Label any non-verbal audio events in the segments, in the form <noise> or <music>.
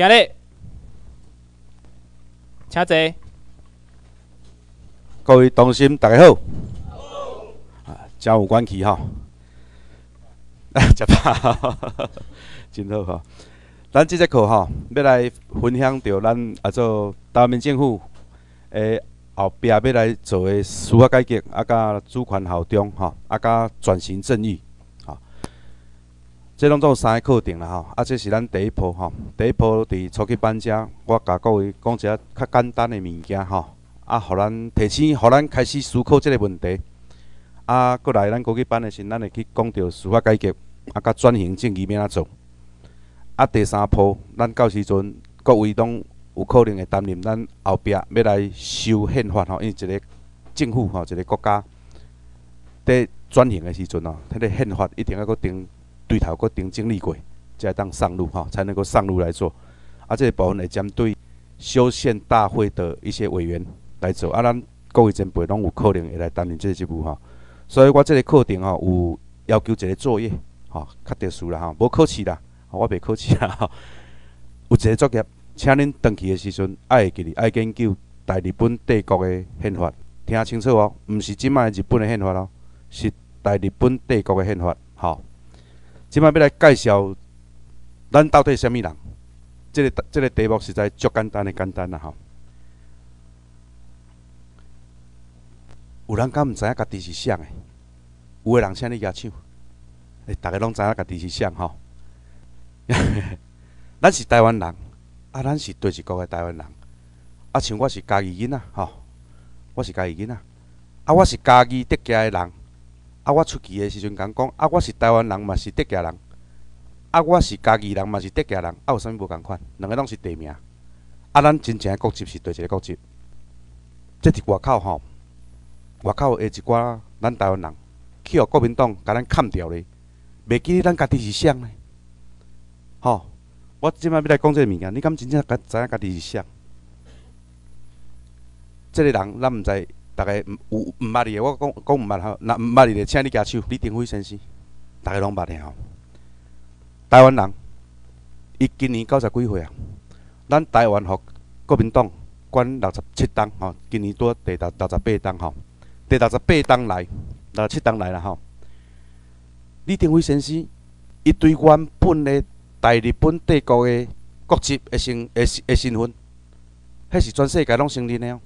今日，请坐。各位同心，大家好。啊，真有关系哈。啊，<laughs> 食饱，<laughs> 真好哈。咱即节课哈，要来分享着咱啊做台湾政府诶后壁要来做诶司法改革，啊，甲主权效忠哈，啊，甲转型正义。这拢做三个课程啦吼，啊，这是咱第一步吼。第一步伫初级班遮，我甲各位讲一下较简单的物件吼，啊，互咱提醒，互咱开始思考即个问题。啊，过来咱高级班的时，咱会去讲到司法改革，啊，甲转型正义要安怎做。啊，第三步，咱到时阵各位拢有可能会担任咱后壁要来修宪法吼，因为一个政府吼，一个国家在转型的时阵吼，迄个宪法一定要搁定。对头，搁顶经历过，才当上路哈，才能够上路来做。啊，这个部分会针对修宪大会的一些委员来做。啊，咱各位前辈拢有可能会来担任这个职务哈。所以我这个课程吼有要求一个作业，吼较特殊啦哈，无考试啦，我袂考试啦。有一个作业，请恁登去的时阵爱记哩，爱研究大日本帝国的宪法，听清楚哦，毋是即卖日本的宪法咯，是大日本帝国的宪法，吼。即摆要来介绍，咱到底是啥物人？即个即个题目实在足简单的简单啦吼。有人敢毋知影家己是啥的？有诶人请你举手。诶，逐个拢知影家己是啥吼。<laughs> 咱是台湾人，啊，咱是对一国诶台湾人。啊，像我是家己囡仔吼，我是家己囡仔，啊，我是家己得家诶人。啊！我出去的时阵，讲讲啊！我是台湾人，嘛是德家人；啊！我是家己人，嘛是德家人。啊！有啥物无共款？两个拢是地名。啊！咱真正的国籍是对一个国籍。即伫外口吼，外口的一寡咱台湾人去互国民党甲咱砍掉咧，袂记咱家己是啥呢？吼！我即摆要来讲即个物件，你敢真正知影家己是啥？即个人，咱毋知。大概有毋捌伊诶，我讲讲毋捌吼，若毋捌伊诶，请你举手。李登辉先生，大家拢捌诶吼。台湾人，伊今年九十几岁啊。咱台湾互国民党管六十七党吼，今年拄第六六十八党吼，第六十八党来，六十七党来啦吼。李登辉先生，伊对原本诶大日本帝国诶国籍诶身诶诶身份，迄是全世界拢承认诶哦，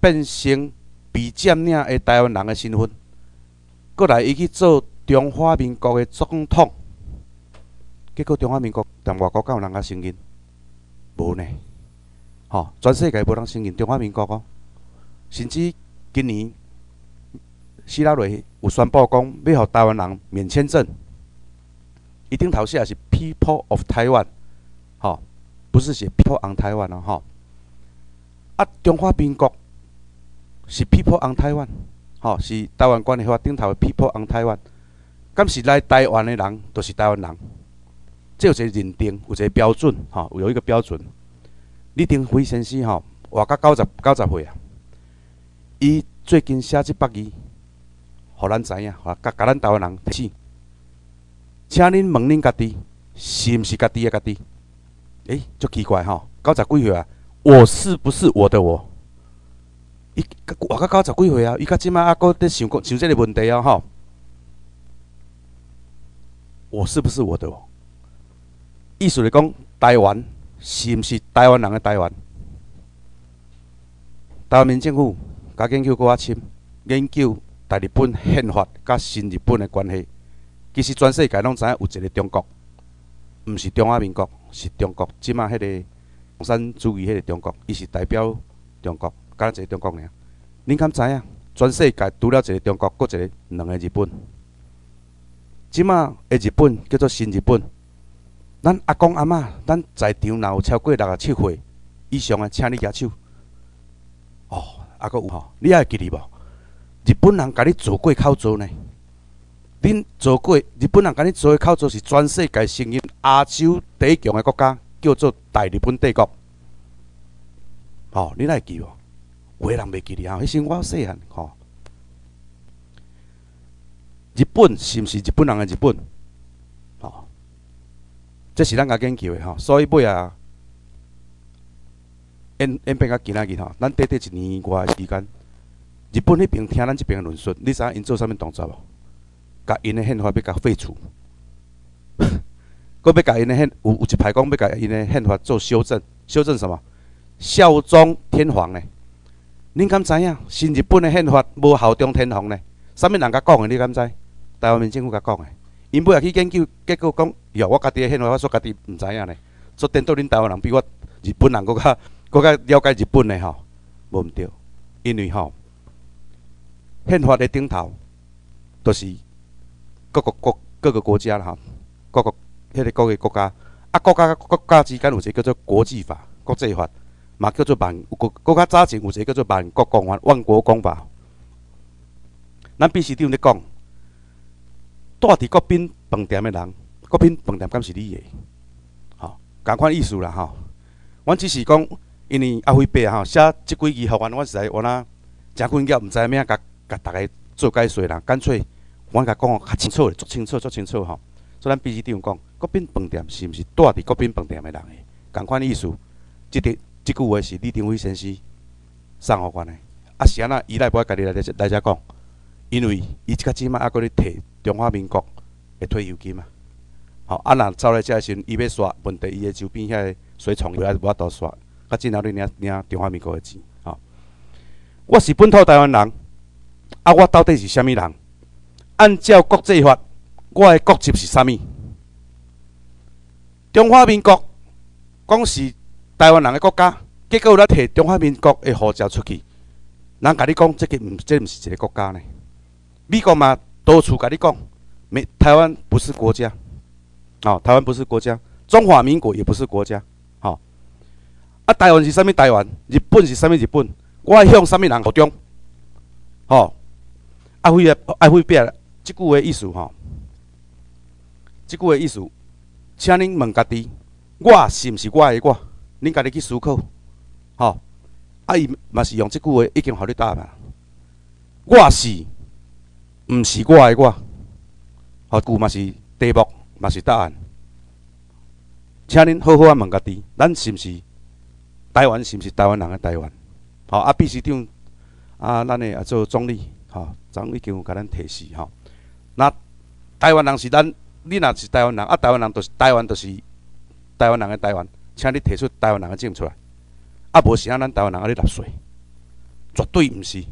变成。被占领的台湾人的身份，过来伊去做中华民国的总统，结果中华民国但外国敢有人甲承认？无呢，吼，全世界无人承认中华民国哦。甚至今年希拉蕊有宣布讲，要互台湾人免签证，一顶头写是 People of Taiwan，吼，不是写 People on Taiwan 哦，吼。啊，中华民国。是 People on Taiwan，吼，是台湾关系法顶头的 People on Taiwan。敢是来台湾的人，都是台湾人。这有一个认定，有一个标准，吼，有一个标准。李登辉先生，吼，活到九十九十岁啊。伊最近写一百字，互咱知影，甲甲咱台湾人提醒。请恁问恁家己，是毋是家己的家己？诶，足奇怪吼，九十几岁啊，我是不是我的我？伊活到九十几岁啊，伊到即摆还搁伫想想即个问题啊吼。我是不是我的？意思来讲，台湾是毋是台湾人的台湾？台湾民政府甲研究搁较深，研究大日本宪法甲新日本的关系。其实全世界拢知影有一个中国，毋是中华民国，是中国。即摆迄个共产主义迄个中国，伊是代表中国。敢一个中国尔，恁敢知影？全世界除了一个中国，搁一个两个日本。即马的日本叫做新日本。咱阿公阿嬷，咱在场若有超过六十七岁以上的，请你举手。哦，阿搁有吼，你还记哩无？日本人甲你做过口座呢？恁做过日本人甲你做的口座是全世界承认亚洲第一强的国家，叫做大日本帝国。哦，你还记无？有个人袂记哩啊！迄时我细汉吼，日本是毋是日本人的日本？吼，这是咱甲研究的吼。所以尾啊，演演变到今仔日吼，咱短短一年外时间，日本迄边听咱即边的论述，你知影因做啥物动作无？甲因的宪法要甲废除，<laughs> 搁要甲因的宪有有一排讲要甲因的宪法做修正，修正什么？效忠天皇呢？恁敢知影？新日本的宪法无效忠天皇呢？啥物人甲讲的？你敢知？台湾民政府甲讲的。因尾也去研究，结果讲，哟，我家己的宪法，我说家己毋知影呢。煞颠倒恁台湾人比我日本人搁较搁较了解日本的吼，无毋对。因为吼，宪法的顶头，都是各个国各个国家啦吼，各个迄个各个国家，啊，国家甲国家之间有一个叫做国际法、国际法。嘛叫做万国，国较早前有一个叫做万国公法、万国公法。咱必须长咧讲，住伫国宾饭店的人，国宾饭店敢是你的？吼，共款意思啦吼。阮只是讲，因为阿辉伯吼写即几句互阮，阮实在我若诚困扰，毋知影甲甲逐个做解说啦。干脆，阮甲讲较清楚咧，足清楚足清楚吼。所以咱必须长讲，国宾饭店是毋是住伫国宾饭店的人的？共款意思，即个。即句话是李登辉先生送互阮的，啊是安那伊来无家己来来遮讲，因为伊即个即摆还搁咧摕中华民国的退休金嘛，吼啊若走来遮时，伊要刷问题，伊的周边遐个水床无无法度刷，较真后咧领领中华民国的钱，吼。我是本土台湾人，啊我到底是虾米人？按照国际法，我的国籍是啥物？中华民国讲是。台湾人的国家，结果咱摕中华民国的护照出去，人甲你讲，这个毋，这毋是一个国家呢？美国嘛，到处甲你讲，没台湾不是国家，哦，台湾不是国家，中华民国也不是国家，哦，啊，台湾是啥物？台湾，日本是啥物？日本，我向啥物人效忠？哦，阿辉啊，阿辉别即句话意思吼，即句话意思，请恁问家己，我是毋是我的我？恁家己去思考，吼，啊伊嘛是用即句话已经互你答案。我是，毋是我的我，吼句嘛是题目，嘛是答案。请恁好好啊问家己，咱是毋是台湾？是毋是台湾人的台湾？吼啊，必须长啊，咱的啊做总理，吼，总已经有甲咱提示，吼。那台湾人是咱，你若是台湾人，啊，台湾人就是台湾，就是台湾人的台湾。请你提出台湾人的证出来，啊，无是啊，咱台湾人啊咧纳税，绝对毋是，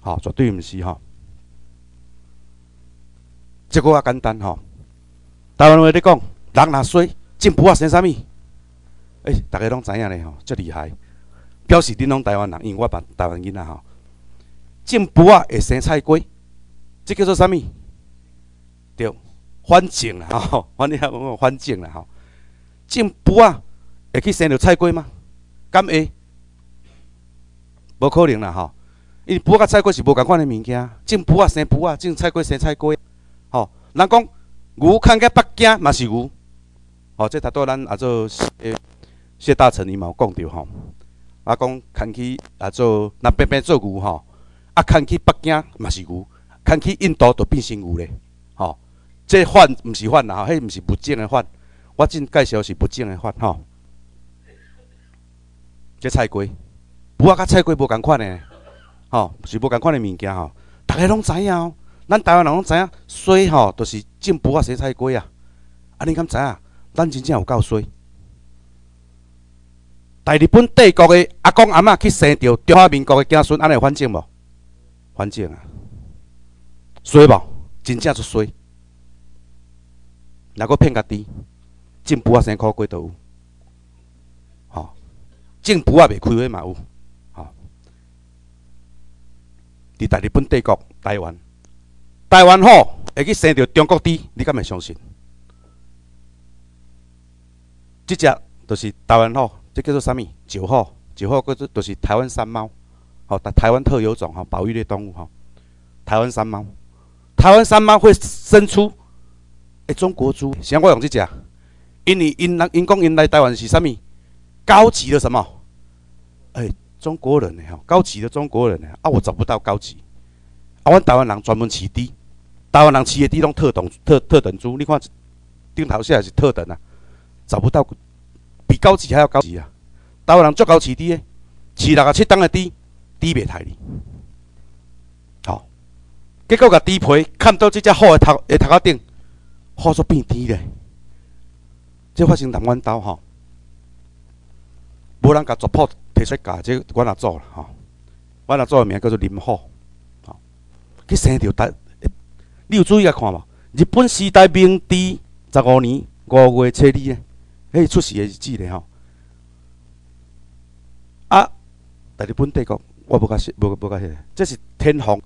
吼，绝对毋是吼。这个较简单吼，台湾话咧讲，人纳税，政府啊生啥物？诶，大家拢知影咧吼，遮厉害，表示恁拢台湾人，因为我办台湾囡仔吼，政府啊会生菜瓜，这叫做啥物？对，反正啦吼，反正讲反正啦吼，政府啊。会去生着菜瓜吗？敢会？无可能啦吼！因为卜甲菜瓜是无共款的物件，种卜啊生卜啊，种菜瓜生菜瓜。吼，人讲牛看起北京嘛是牛，吼，这头拄咱啊做谢谢大臣伊嘛有讲着吼，啊讲看起啊做那偏偏做牛吼，啊看起北京嘛是牛，看起印度就变成牛咧，吼，这饭毋是饭啦，吼，迄毋是不正的饭，我正介绍是不正的饭吼。这菜瓜，不啊，甲菜瓜无共款的，吼，是无共款的物件吼。大家拢知影哦，咱台湾人拢知影，水吼都是种不啊生菜瓜啊。啊，你敢知影？咱真正有够水。大日本帝国的阿公阿嬷去生着中华民国的子孙，安尼反正无？反正啊，水无？真正是水。若阁骗家己，种不啊生苦瓜都有。政府也未开会嘛有，吼。伫大日本帝国台湾，台湾吼会去生着中国猪，你敢会相信？即只就是台湾好，这叫做啥物？九号，九号叫做就是台湾山猫，吼，台台湾特有种吼，保育类动物吼。台湾山猫，台湾山猫会生出诶中国猪，像我用即只，因为因人因讲因来台湾是啥物？高级的什么？哎，中国人呢？哈，高级的中国人呢？啊，我找不到高级。啊，阮台湾人专门饲猪，台湾人饲的猪拢特等特特等猪。你看顶头下是特等啊，找不到比高级还要高级啊。台湾人足够饲猪的，饲六啊七吨的猪，猪袂刣哩。好，结果甲猪皮砍到即只虎的头的头壳顶，虎煞变猪咧。这发生台湾岛吼，无人甲族谱摕出教，这阮阿祖啦吼。阮阿祖的名叫做林虎，吼，去生着台。你有注意来看无？日本时代明治十五年五月初二诶，迄出世的日子咧吼。啊，大日本帝国，我无甲说，无无甲说，这是天皇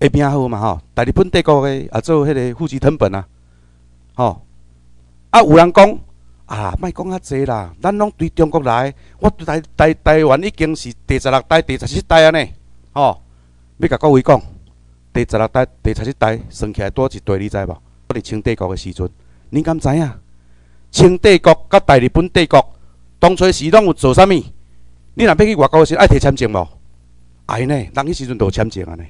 的名号嘛吼。大日本帝国的啊做迄个富士藤本啊，吼。啊，有人讲啊，莫讲遐济啦，咱拢对中国来，我台台台湾已经是第十六代、第十七代安尼，吼。要甲各位讲。第十六代、第十七代算起来多一代，你知无？我伫清帝国的时阵，你敢知影？清帝国甲大日本帝国当初时拢有做啥物？你若要去外国时，爱摕签证无？爱呢，人迄时阵都有签证安尼，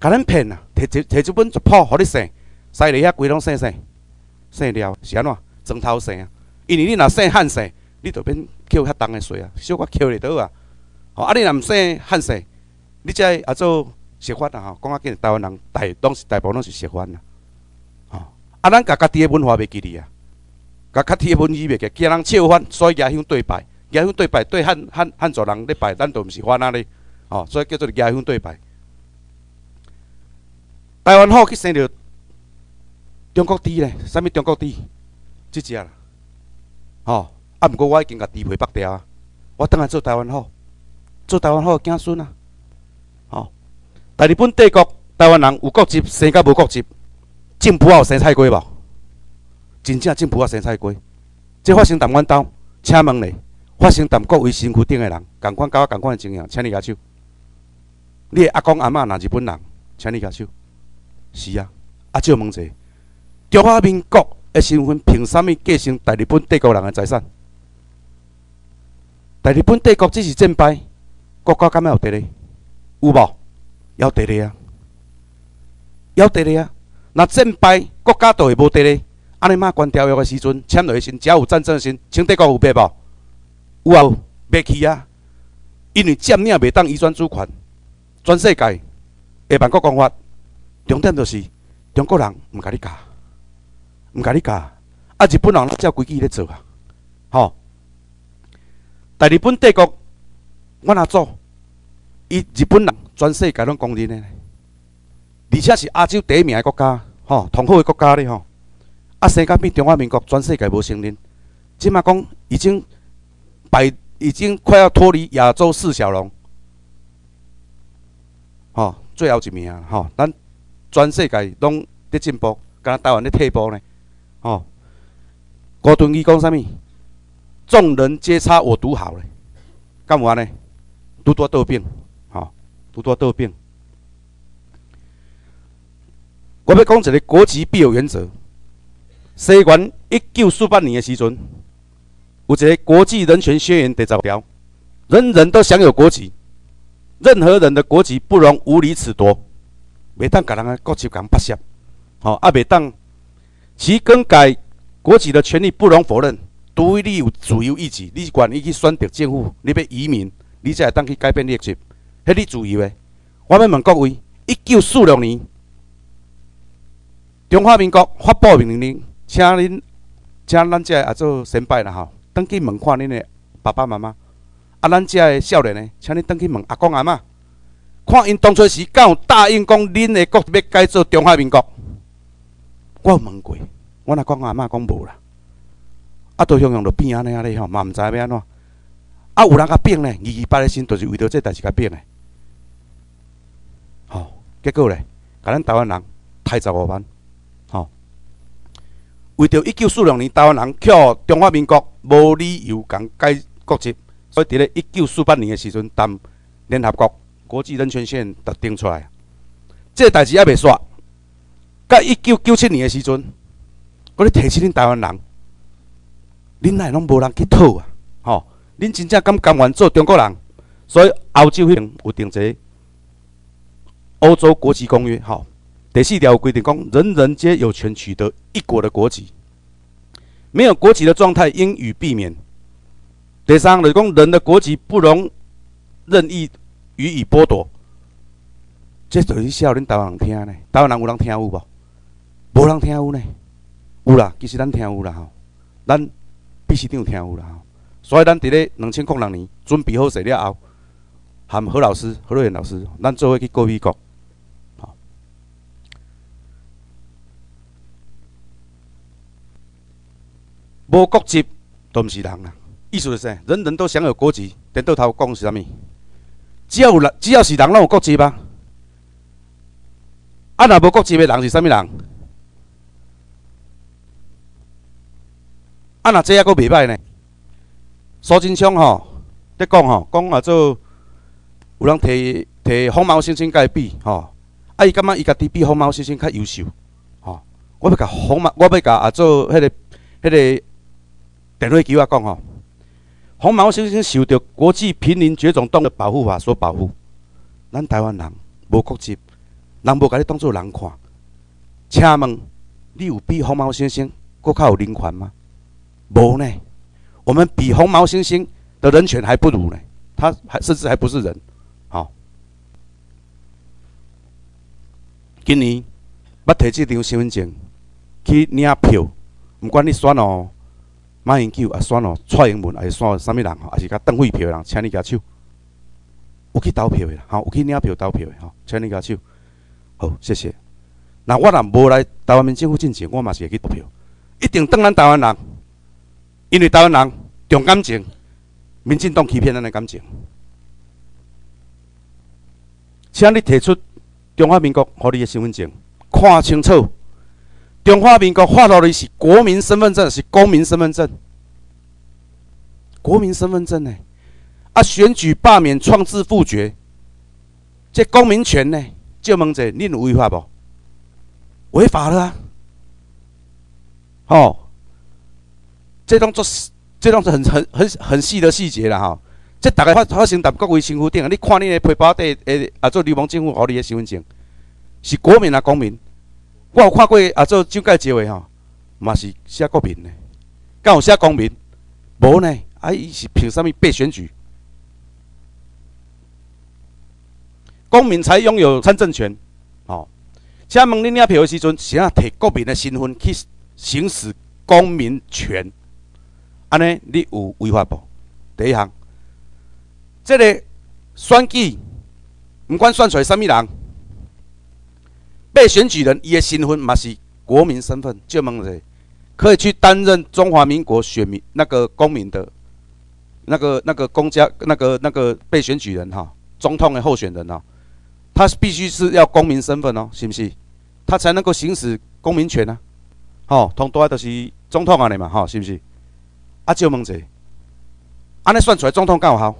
甲咱骗啊！摕一摕一本族谱，互你生，西里遐规拢生生，生了是安怎？装头生啊！因为你若生汉生，你就免扣遐重的税啊，小可扣咧倒啊！哦，啊你若毋生汉生，你才啊做。习惯啊吼，讲啊，紧台湾人大拢是大部分拢是习惯啊，吼。啊，咱家家己的文化袂记哩啊，家家己的文字袂记，惊人笑翻，所以家乡对拜，家乡对拜对汉汉汉族人咧拜，咱都毋是翻啊咧，吼，所以叫做家乡对拜。台湾好去生着中国猪咧，啥物中国猪？即只啦，吼。啊，毋过我已经甲猪皮剥掉啊，我倒来做台湾好，做台湾好子孙啊。大日本帝国，台湾人有国籍，生甲无国籍，政府有生菜瓜无？真正政府有生菜瓜。这发生台湾岛，请问咧，发生在各位身躯顶的人，共款甲我共款的情形，请你举手。你的阿公阿嬷若日本人，请你举手。是啊，啊，借问者，中华民国的身份凭啥物继承大日本帝国人的财产？大日本帝国只是战败，国家敢有有得咧？有无？要得咧啊！要得咧啊！那战败国家都会无得咧。安尼马关条约的时阵，签落去时，只要有战争的时，清帝国有白无？有啊，袂去啊！因为占领袂当移转主权，全世界下万国公法，重点就是中国人毋甲你教，毋甲你教，啊！日本人照规矩咧做啊！吼！但日本帝国，我哪做？伊日本人。全世界拢公认诶，而且是亚洲第一名诶国家，吼，同好诶国家咧，吼。啊，生甲比中华民国全世界无承认，即马讲已经摆，已经快要脱离亚洲四小龙，吼，最后一名，吼，咱全世界拢伫进步，敢若台湾咧退步呢，哦。郭敦义讲啥物？众人皆差我独好咧，干有安尼？拄多倒病。不多斗病。我要讲一个国籍必有原则。西元一九四八年的时阵，有一个国际人权宣言第十条：人人都享有国籍，任何人的国籍不容无理褫夺，袂当甲人个国籍讲剥削，好啊，袂当其更改国籍的权利不容否认。除非你有自由意志，你愿意去选择政府，你要移民，你才会当去改变历史。迄你自由的！我要问各位：一九四六年，中华民国发布命令，请恁，请咱遮也做先拜啦吼，登去问看恁的爸爸妈妈，啊，咱遮的少年呢，请恁登去问阿公阿嬷，看因当初时敢有答应讲恁的国要改做中华民国？我有问过，我阿公阿嬷讲无啦，啊，都向向着变安尼啊咧吼，嘛毋知要安怎，啊，有人甲变呢，二二八诶心，就是为着这代志甲变呢。结果咧，甲咱台湾人太十五万，吼！为着一九四六年台湾人靠中华民国无理由共改国籍，所以伫咧一九四八年诶时阵，当联合国国际人权宣言特定出来。这代志还未煞，甲一九九七年诶时阵，我咧提醒恁台湾人，恁内拢无人去讨啊，吼！恁真正敢甘愿做中国人？所以欧洲有定个。欧洲国籍公约，好，第四条规定讲，人人皆有权取得一国的国籍，没有国籍的状态应予避免。第三就是讲人的国籍不容任意予以剥夺。这就是笑恁台湾人听呢，台湾人有人听有无？无人听有呢？有啦，其实咱听有啦吼，咱秘书长听有啦吼。所以咱伫咧两千零六年准备好势了后，含何老师、何瑞元老师，咱做伙去过美国。好，无国籍都毋是人啦。意思是啥？人人都享有国籍，颠倒头讲是啥物？只要有人，只要是人，拢有国籍吧？啊，若无国籍的人是啥物人？啊，若这抑阁袂歹呢？苏贞昌吼，伫讲吼，讲啊做有人提提红毛猩猩甲伊比吼，啊伊感觉伊家己比红毛猩猩较优秀，吼，我要甲红毛，我要甲啊做迄个迄个电话机啊讲吼，红毛猩猩受到国际濒临绝种动物保护法所保护，咱台湾人无国籍。人无甲你当做人看，请问你有比红毛猩猩更较有人权吗？无呢，我们比红毛猩猩的人权还不如呢，他还甚至还不是人。好，今年我摕这张身份证去领票，毋管你选哦马英九，啊选哦蔡英文，还是选啥物人吼，还是甲邓惠票的人，请你举手。有去投票的，吼，有去领票投票的，吼，请你举手。好，谢谢。那我若无来台湾民政府进前，我嘛是会去投票，一定当咱台湾人，因为台湾人重感情，民进党欺骗咱的感情。请你提出中华民国互你的身份证，看清楚，中华民国发落的是国民身份证，是公民身份证，国民身份证呢？啊，选举罢免、创制复决，这公民权呢？就问者，恁违法无？违法了啊！吼，这当做这当做很很很很细的细节啦，吼。这大概发发生在各位身份证，你看你的皮包底诶，啊做流氓政府互你的身份证，是国民啊公民？我有看过啊做蒋介石的吼，嘛是写国民的，敢有写公民？无呢？啊，伊是凭啥物被选举？公民才拥有参政权，哦。请问恁领票的时阵，是啊摕国民的身份去行使公民权，安尼你有违法不？第一项，这个选举，毋管选出来啥物人，被选举人伊的身份嘛是国民身份，就问者可以去担任中华民国选民那个公民的，那个那个公家那个那个被选举人哈，总统的候选人哈。他必须是要公民身份哦，是不是？他才能够行使公民权啊！吼，同多就是总统安尼嘛，吼，是不是？啊，就问者，安尼算出来总统敢有效？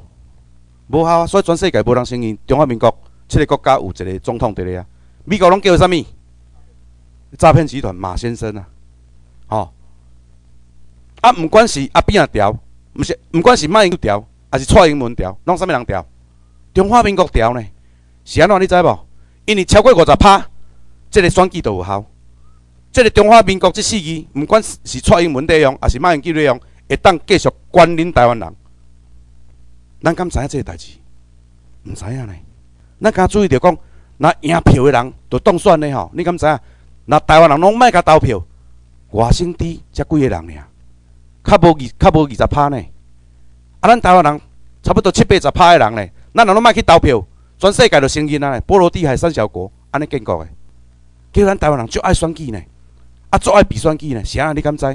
无效啊！所以全世界无人承认中华民国七个国家有一个总统伫咧啊。美国拢叫啥物？诈骗集团马先生啊！吼，啊，毋管是阿扁调，毋是毋管是马英九调，还是蔡英文调，拢啥物人调？中华民国调呢？是安怎你知无？因为超过五十趴，即个选举都有效。即个中华民国这四字，毋管是蔡英文内容，还是马英九内容，会当继续管领台湾人。咱敢知影这个代志？毋知影呢。咱敢注意着讲，若赢票的人就当选的吼。你敢知影？那台湾人拢莫甲投票，外省低才几个人尔，较无二较无二十趴呢。啊，咱台湾人差不多七八十趴的人呢，咱人拢莫去投票。全世界都承认啊！波罗的海三小国安尼建国的，叫咱台湾人就爱选举呢，啊，就爱比选举呢。是啊，你敢知？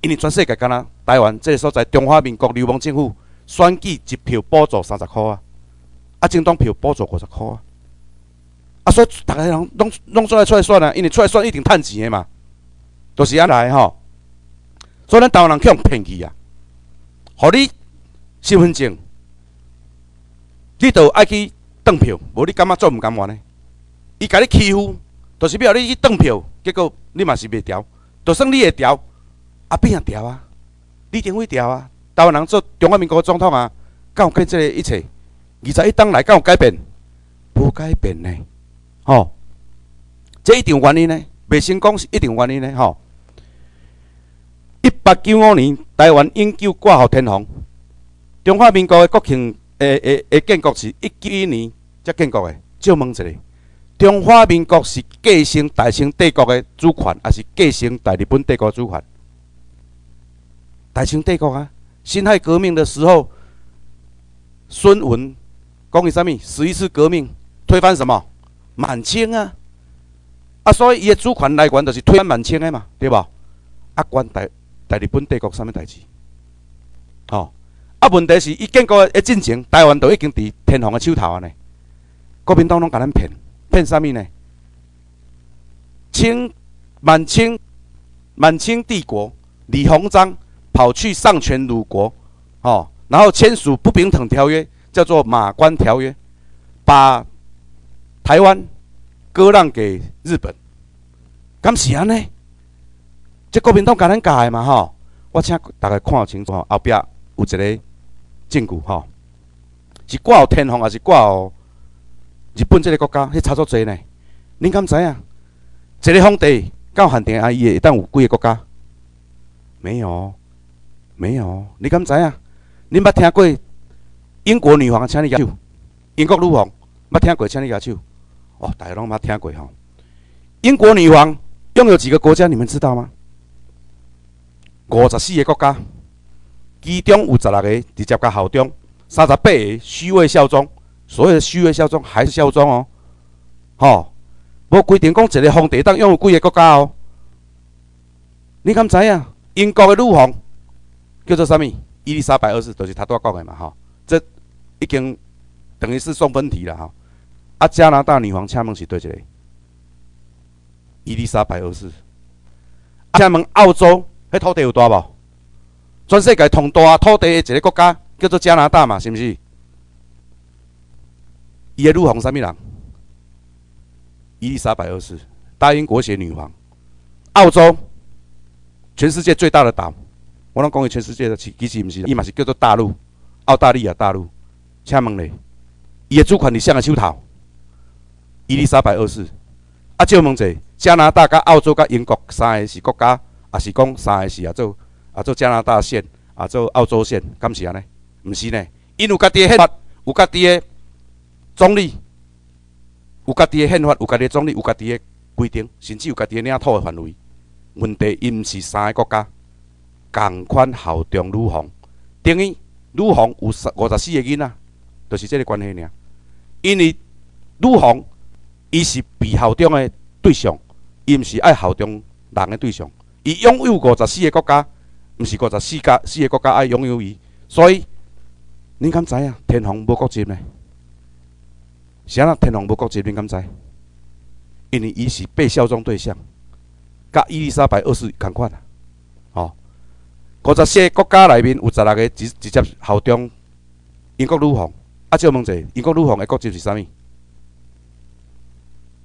因为全世界敢若台湾即个所在，中华民国流氓政府选举一票补助三十箍啊，啊，政党票补助五十箍啊。啊，所以逐个人拢拢出来出来选啊，因为出来选一定趁钱的嘛，就是安来吼。所以咱台湾人去用骗去啊，互你身份证，你都爱去。当票，无你感觉做毋甘愿呢？伊甲你欺负，就是要你去当票，结果你嘛是袂调，就算你会调，啊变啊调啊，你定会调啊？台湾人做中华民国总统啊，敢有跟这个一切？二十一党来敢有改变？无改变呢？吼，这一定原因呢？未成功是一定原因呢？吼，一八九五年台湾永久挂号天皇，中华民国的国庆诶诶诶建国是一九一年才建国的。借问一下，中华民国是继承大清帝国的主权，还是继承大日本帝国主权？大清帝国啊！辛亥革命的时候，孙文讲伊啥物？十一次革命推翻什么？满清啊！啊，所以伊的主权来源就是推翻满清的嘛，对吧？啊，关大大日本帝国啥物代志？哦，啊，问题是伊建国一进程，台湾都已经伫天皇的手头啊呢。国民党拢甲咱骗，骗啥物呢？清满清满清帝国，李鸿章跑去上权辱国，哦，然后签署不平等条约，叫做马关条约，把台湾割让给日本。敢是安尼？这国民党甲咱教的嘛吼？我请大家看清楚，后壁有一个证据吼，是挂有天皇还是挂有？日本这个国家，迄差足济呢。恁敢知影？一个皇帝到汉庭阿姨会当有几个国家？没有，没有。你敢知影？恁捌听过英国女皇请你举手？英国女皇捌听过请你举手？哦，大家拢捌听过吼。英国女皇拥有几个国家？你们知道吗？五十四个国家，其中有十六个直接甲效忠，三十八个虚伪效忠。所有的虚伪效忠还是效忠哦，吼，无规定讲一个皇帝当拥有几个国家哦。你敢知影？英国的女皇叫做啥物？伊丽莎白二世，就是他多讲的嘛，吼。这已经等于是送分题了，哈。啊，加拿大女皇请问是对一个？伊丽莎白二世。请问澳洲迄土地有大无？全世界同大土地的一个国家叫做加拿大嘛，是毋是？伊的女皇啥物人？伊丽莎白二世，大英国血女皇。澳洲，全世界最大的岛。我拢讲伊全世界的，其实毋是，伊嘛是叫做大陆，澳大利亚大陆。请问咧，伊的主权伫谁个手头？伊丽莎白二世。啊，借问者，加拿大、甲澳洲、甲英国三个是国家，还是讲三个是啊做啊做加拿大线，啊做澳洲线？敢是安尼？毋是呢，因有家己的宪法，有家己的。总理有家己的宪法，有家己的总理，有家己的规定，甚至有家己的领土的范围。问题因毋是三个国家共款效忠女皇，等于女皇有十五十四个囡仔，就是这个关系尔。因为女皇伊是被效忠的对象，伊毋是爱效忠人的对象。伊拥有五十四个国家，毋是五十四家四个国家爱拥有伊。所以，恁敢知影天皇无国籍呢？啥人天皇无国籍，恁敢知？因为伊是被效忠对象，甲伊丽莎白二世共款啊。哦，五十四个国家内面有十六个直直接效忠英国女皇。啊，借问者，英国女皇的国籍是啥物？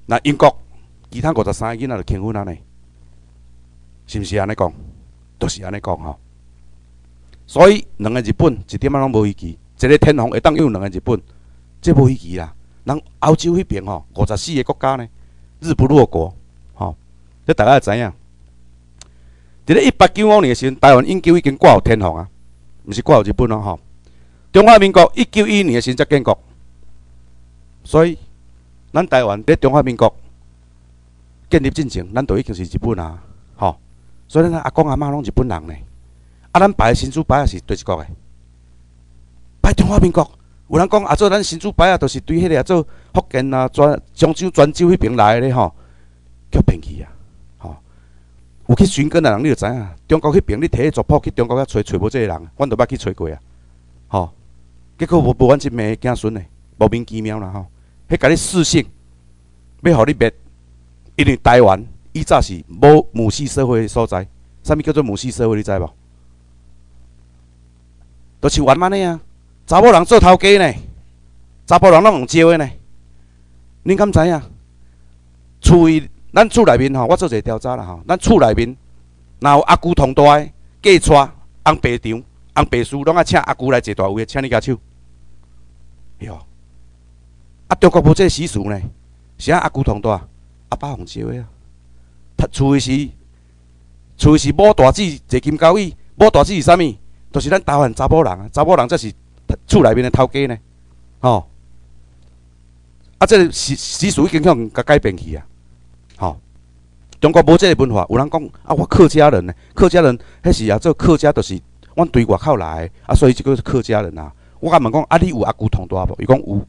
那英国其他五十三个囡仔就轻分安尼，是毋是安尼讲？都是安尼讲吼。所以两个日本一点仔拢无稀奇，一个天皇会当有两个日本，这无稀奇啦。人欧洲迄边吼，五十四个国家呢，日不落国，吼，这大家会知影。伫咧一八九五年诶时阵，台湾永久已经挂有天皇啊，毋是挂有日本咯，吼。中华民国一九一一年诶时阵才建国，所以咱台湾伫中华民国建立之前，咱都已经是日本啊，吼。所以咱阿公阿嬷拢日本人呢，啊，咱拜新主拜也是对一国的，拜中华民国。有人讲啊，做咱新主牌啊，都是对迄个啊做福建啊、泉漳州、泉州迄边来的吼，叫骗去啊，有去寻根的人，你就知影，中国迄边你摕迄族谱去中国遐找，找无这个人，阮都捌去找过啊，吼。结果无无阮即妹子孙的，莫名其妙啦吼。迄甲你私信，要互你灭，因为台湾以早是无母系社会所在，啥物叫做母系社会？你知无？都是玩安尼啊。查某人做头家呢，查甫人拢用招的呢。恁敢知影？厝伊咱厝内面吼，我做一个调查啦吼。咱厝内面，若有阿姑同大的嫁娶，红白场、红白事，拢爱请阿姑来坐大位，请你举手。哟，啊，中国无这习俗呢？啥阿姑同大，阿爸红烧的啊。他厝是厝是某大姊坐金交椅，某大姊是啥物？就是咱台湾查甫人啊，查某人则是。厝内面的头家呢？吼，啊，这习习俗已经向甲改变去啊，中国无这个文化，有人讲啊，我客家人呢，客家人迄时啊，做客家就是阮对外口来，啊，所以即个是客家人啊。我甲问讲，啊，你有阿姑同大无？伊讲有，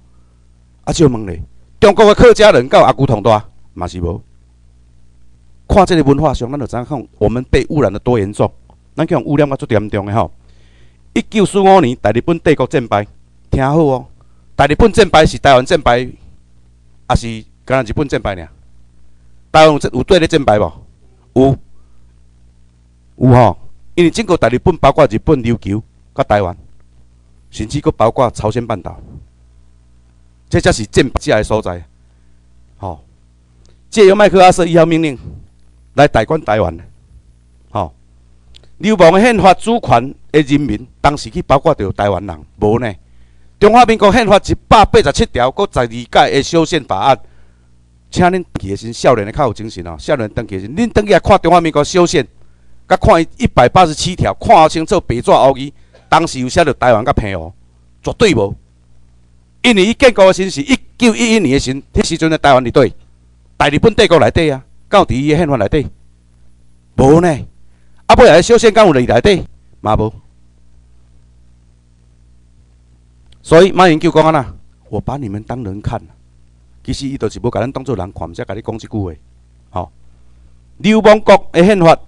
啊，就问咧，中国的客家人有阿姑同大，嘛是无。看这个文化上，咱就知影看，我们被污染的多严重。咱讲污染啊，足严重的吼。一九四五年，大日本帝国战败，听好哦。大日本战败是台湾战败，还是干日本战败呢？台湾有有对咧战败无？有，有吼。因为整个大日本包括日本、琉球、甲台湾，甚至佫包括朝鲜半岛，这才是战败的所在。吼，借由麦克阿瑟一号命令。来代管台湾，吼！流亡宪法主权的人民，当时去包括着台湾人，无呢？中华民国宪法一百八十七条，搁十二届的修宪法案，请恁记先，少年的较有精神哦，少年登记先，恁登记来看中华民国修宪，甲看一百八十七条，看清楚白纸黑字，当时有写着台湾甲平湖，绝对无。因为伊建国的时是一九一一年的时，迄时阵的台湾伫底，大日本帝国内底啊。到伫伊的宪法内底，无呢？啊，尾来修宪敢有伫内底？嘛无。所以马英九讲安那，我把你们当人看，其实伊就是无甲咱当做人看，毋则甲你讲即句话。吼，流氓国的宪法，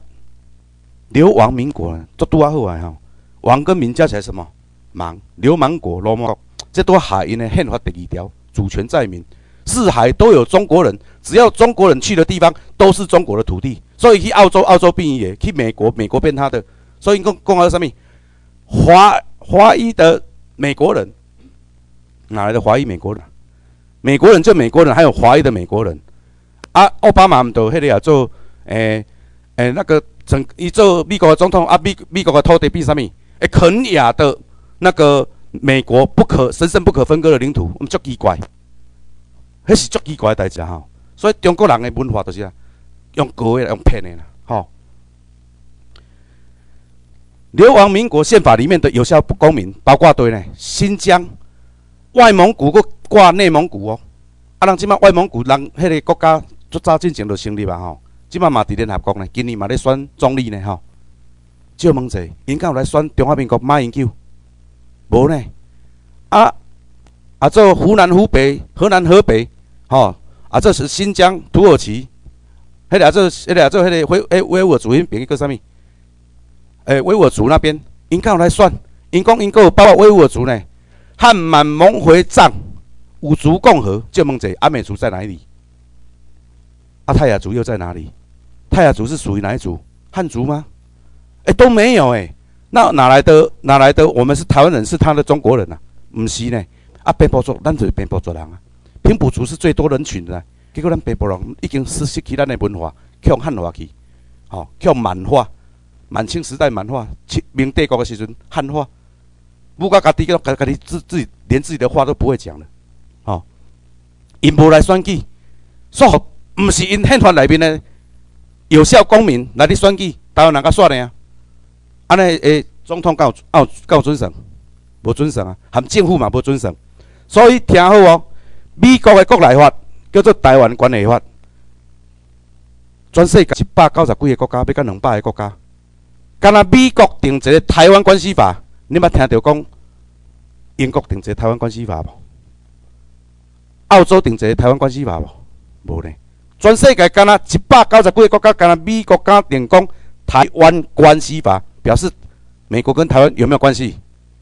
流亡民国，足拄啊好啊吼。王跟民加起来什么？亡，流氓国、流氓国，这都海因的宪法第二条，主权在民。四海都有中国人，只要中国人去的地方都是中国的土地。所以去澳洲，澳洲变伊的；去美国，美国变他的。所以共共和什么？华华裔的美国人，哪来的华裔美国人？美国人就美国人，还有华裔的美国人。啊，奥巴马唔都迄个啊做诶诶那个整伊做美国的总统啊，美美国的土地变什么？诶，肯亚的那个美国不可神圣不可分割的领土，我们足奇怪。迄是足奇怪的代志吼，所以中国人的文化就是啊，用假的、用骗的啦，吼。流亡民国宪法里面的有效公民，包括对呢，新疆、外蒙古佮挂内蒙古哦。啊，人即马外蒙古人迄个国家足早进前就成立啊吼，即马嘛伫联合国呢，今年嘛咧选总理呢吼。借问者，因敢有来选中华民国马英九？无呢？啊啊，做湖南、湖北、河南、河北。吼啊！这是新疆、土耳其，迄俩做，迄俩做，迄个维诶维吾尔族迄边个啥物？诶，维吾尔族那边，因敢有来选？因讲因有包括维吾尔族呢？汉满蒙回藏五族共和，就问者阿美族在哪里？阿泰雅族又在哪里？泰雅族是属于哪一族？汉族吗？诶，都没有诶。那哪来的？哪来的？我们是台湾人，是他的中国人呐？毋是呢？啊，北部族，咱就是北部族人啊。平埔族是最多人群的，结果咱北部人已经失失去咱的文化，向汉化去，吼，向满化，满清时代满化，清明帝国的时阵汉化，不过家己个家家己自自己连自己的话都不会讲了，因无来选举，说毋是因宪法内面的有效公民来伫选举，台湾人甲选的啊，安尼诶，总统有有有准绳，无准绳啊，含政府嘛无准绳，所以听好哦。美国的国内法叫做《台湾关系法》，全世界一百九十几个国家，要到两百个国家，敢若美国定一个《台湾关系法》，你捌听到讲英国定一个《台湾关系法》无？澳洲定一个《台湾关系法》无？无呢。全世界敢若一百九十几个国家，敢若美国敢定讲《台湾关系法》，表示美国跟台湾有没有关系？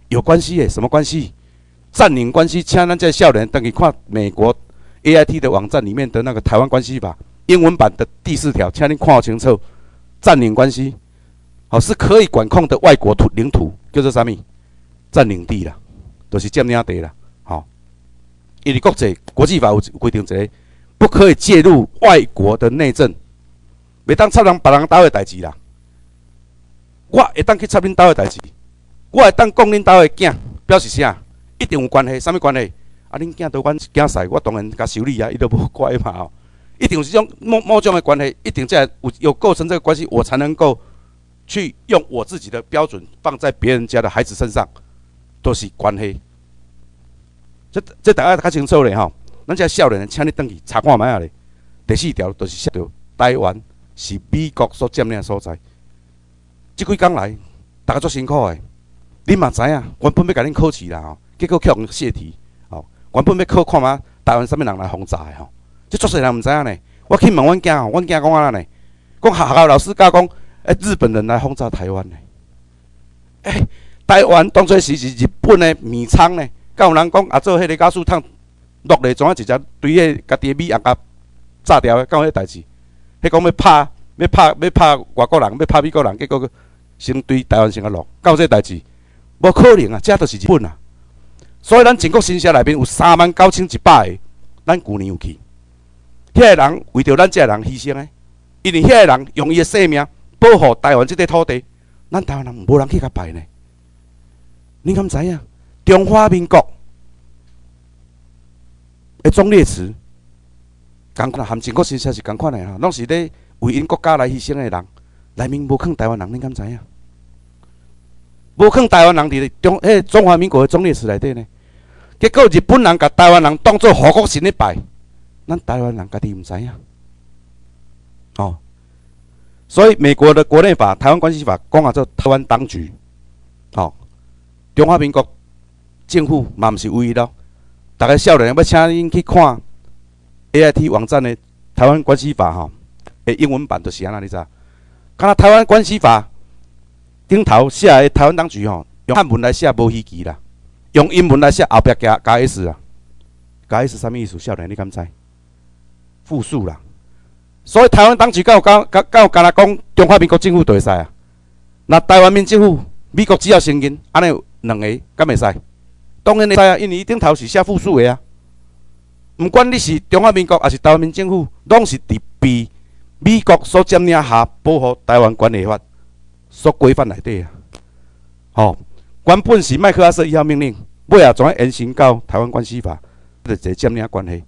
有关系诶，什么关系？占领关系，请咱这少年等于看美国 A I T 的网站里面的那个台湾关系法英文版的第四条，请你看清楚。占领关系，好是可以管控的外国土领土，叫做啥物？占领地啦，都是占领地啦。因为国际国际法有规定，一个不可以介入外国的内政，袂当插人别人岛的代志啦。我会当去插恁岛的代志，我会当讲恁岛的囝，表示啥？一定有关系，啥物关系？啊，恁囝都阮囝婿，我当然甲修理啊，伊都无怪嘛吼。一定是种某某种的关系，一定在有有构成这个关系，我才能够去用我自己的标准放在别人家的孩子身上，都是关系。这这大家较清楚咧吼。咱遮少年，请你转去查看觅下咧。第四条就是写着台湾是美国所占领的所在。即几工来，大家足辛苦的。恁嘛知影，原本要甲恁考试啦吼，结果去互泄题。吼，原本要考看觅台湾啥物人来轰炸的吼。即足侪人毋知影呢。我去问阮囝吼，阮囝讲安尼，讲学校老师教讲，诶，日本人来轰炸台湾呢。诶，台湾当初是是日本的米仓呢。敢有人讲啊，做迄个假树桶落来，怎啊直接对迄家己诶米也甲炸掉诶？敢有迄代志？迄讲要拍，要拍，要拍外国人，要拍美国人，结果先对台湾先个落，敢有这代志？无可能啊！遮都是日本啊。所以咱全国新社内面有三万九千一百个，咱旧年有去。遐个人为着咱遮个人牺牲诶，因为遐个人用伊诶性命保护台湾即块土地，咱台湾人无人去甲拜呢。你敢知影？中华民国诶忠烈祠，共款含全国新社是共款诶哈，拢是咧为因国家来牺牲诶人，内面无坑台湾人，你敢知影？无坑台湾人伫中迄中华民国诶忠烈祠内底呢？结果日本人甲台湾人当做护国神咧拜。咱台湾人家己毋知影，哦，所以美国的国内法《台湾关系法》讲啊做台湾当局，哦，中华民国政府嘛毋是唯一咯。逐个少年要请恁去看 A I T 网站的《台湾关系法》吼，诶，英文版就是安那，你知？看《台湾关系法》顶头写的台湾当局吼，用汉文来写无稀奇啦，用英文来写后壁加加 S 啊，加 S 啥物意思？少年你敢知？复数啦，所以台湾当局敢有敢敢敢有敢若讲中华民国政府就会使啊？那台湾民政府，美国只要承认，安尼两个敢会使？当然会使啊，因为伊顶头是写复数的啊。毋管你是中华民国还是台湾政府，拢是伫被美国所占领下保护台湾管理法所规范内底啊。吼，原本是麦克阿瑟一号命令，尾啊怎啊延伸到台湾关系法，这一个占领关系，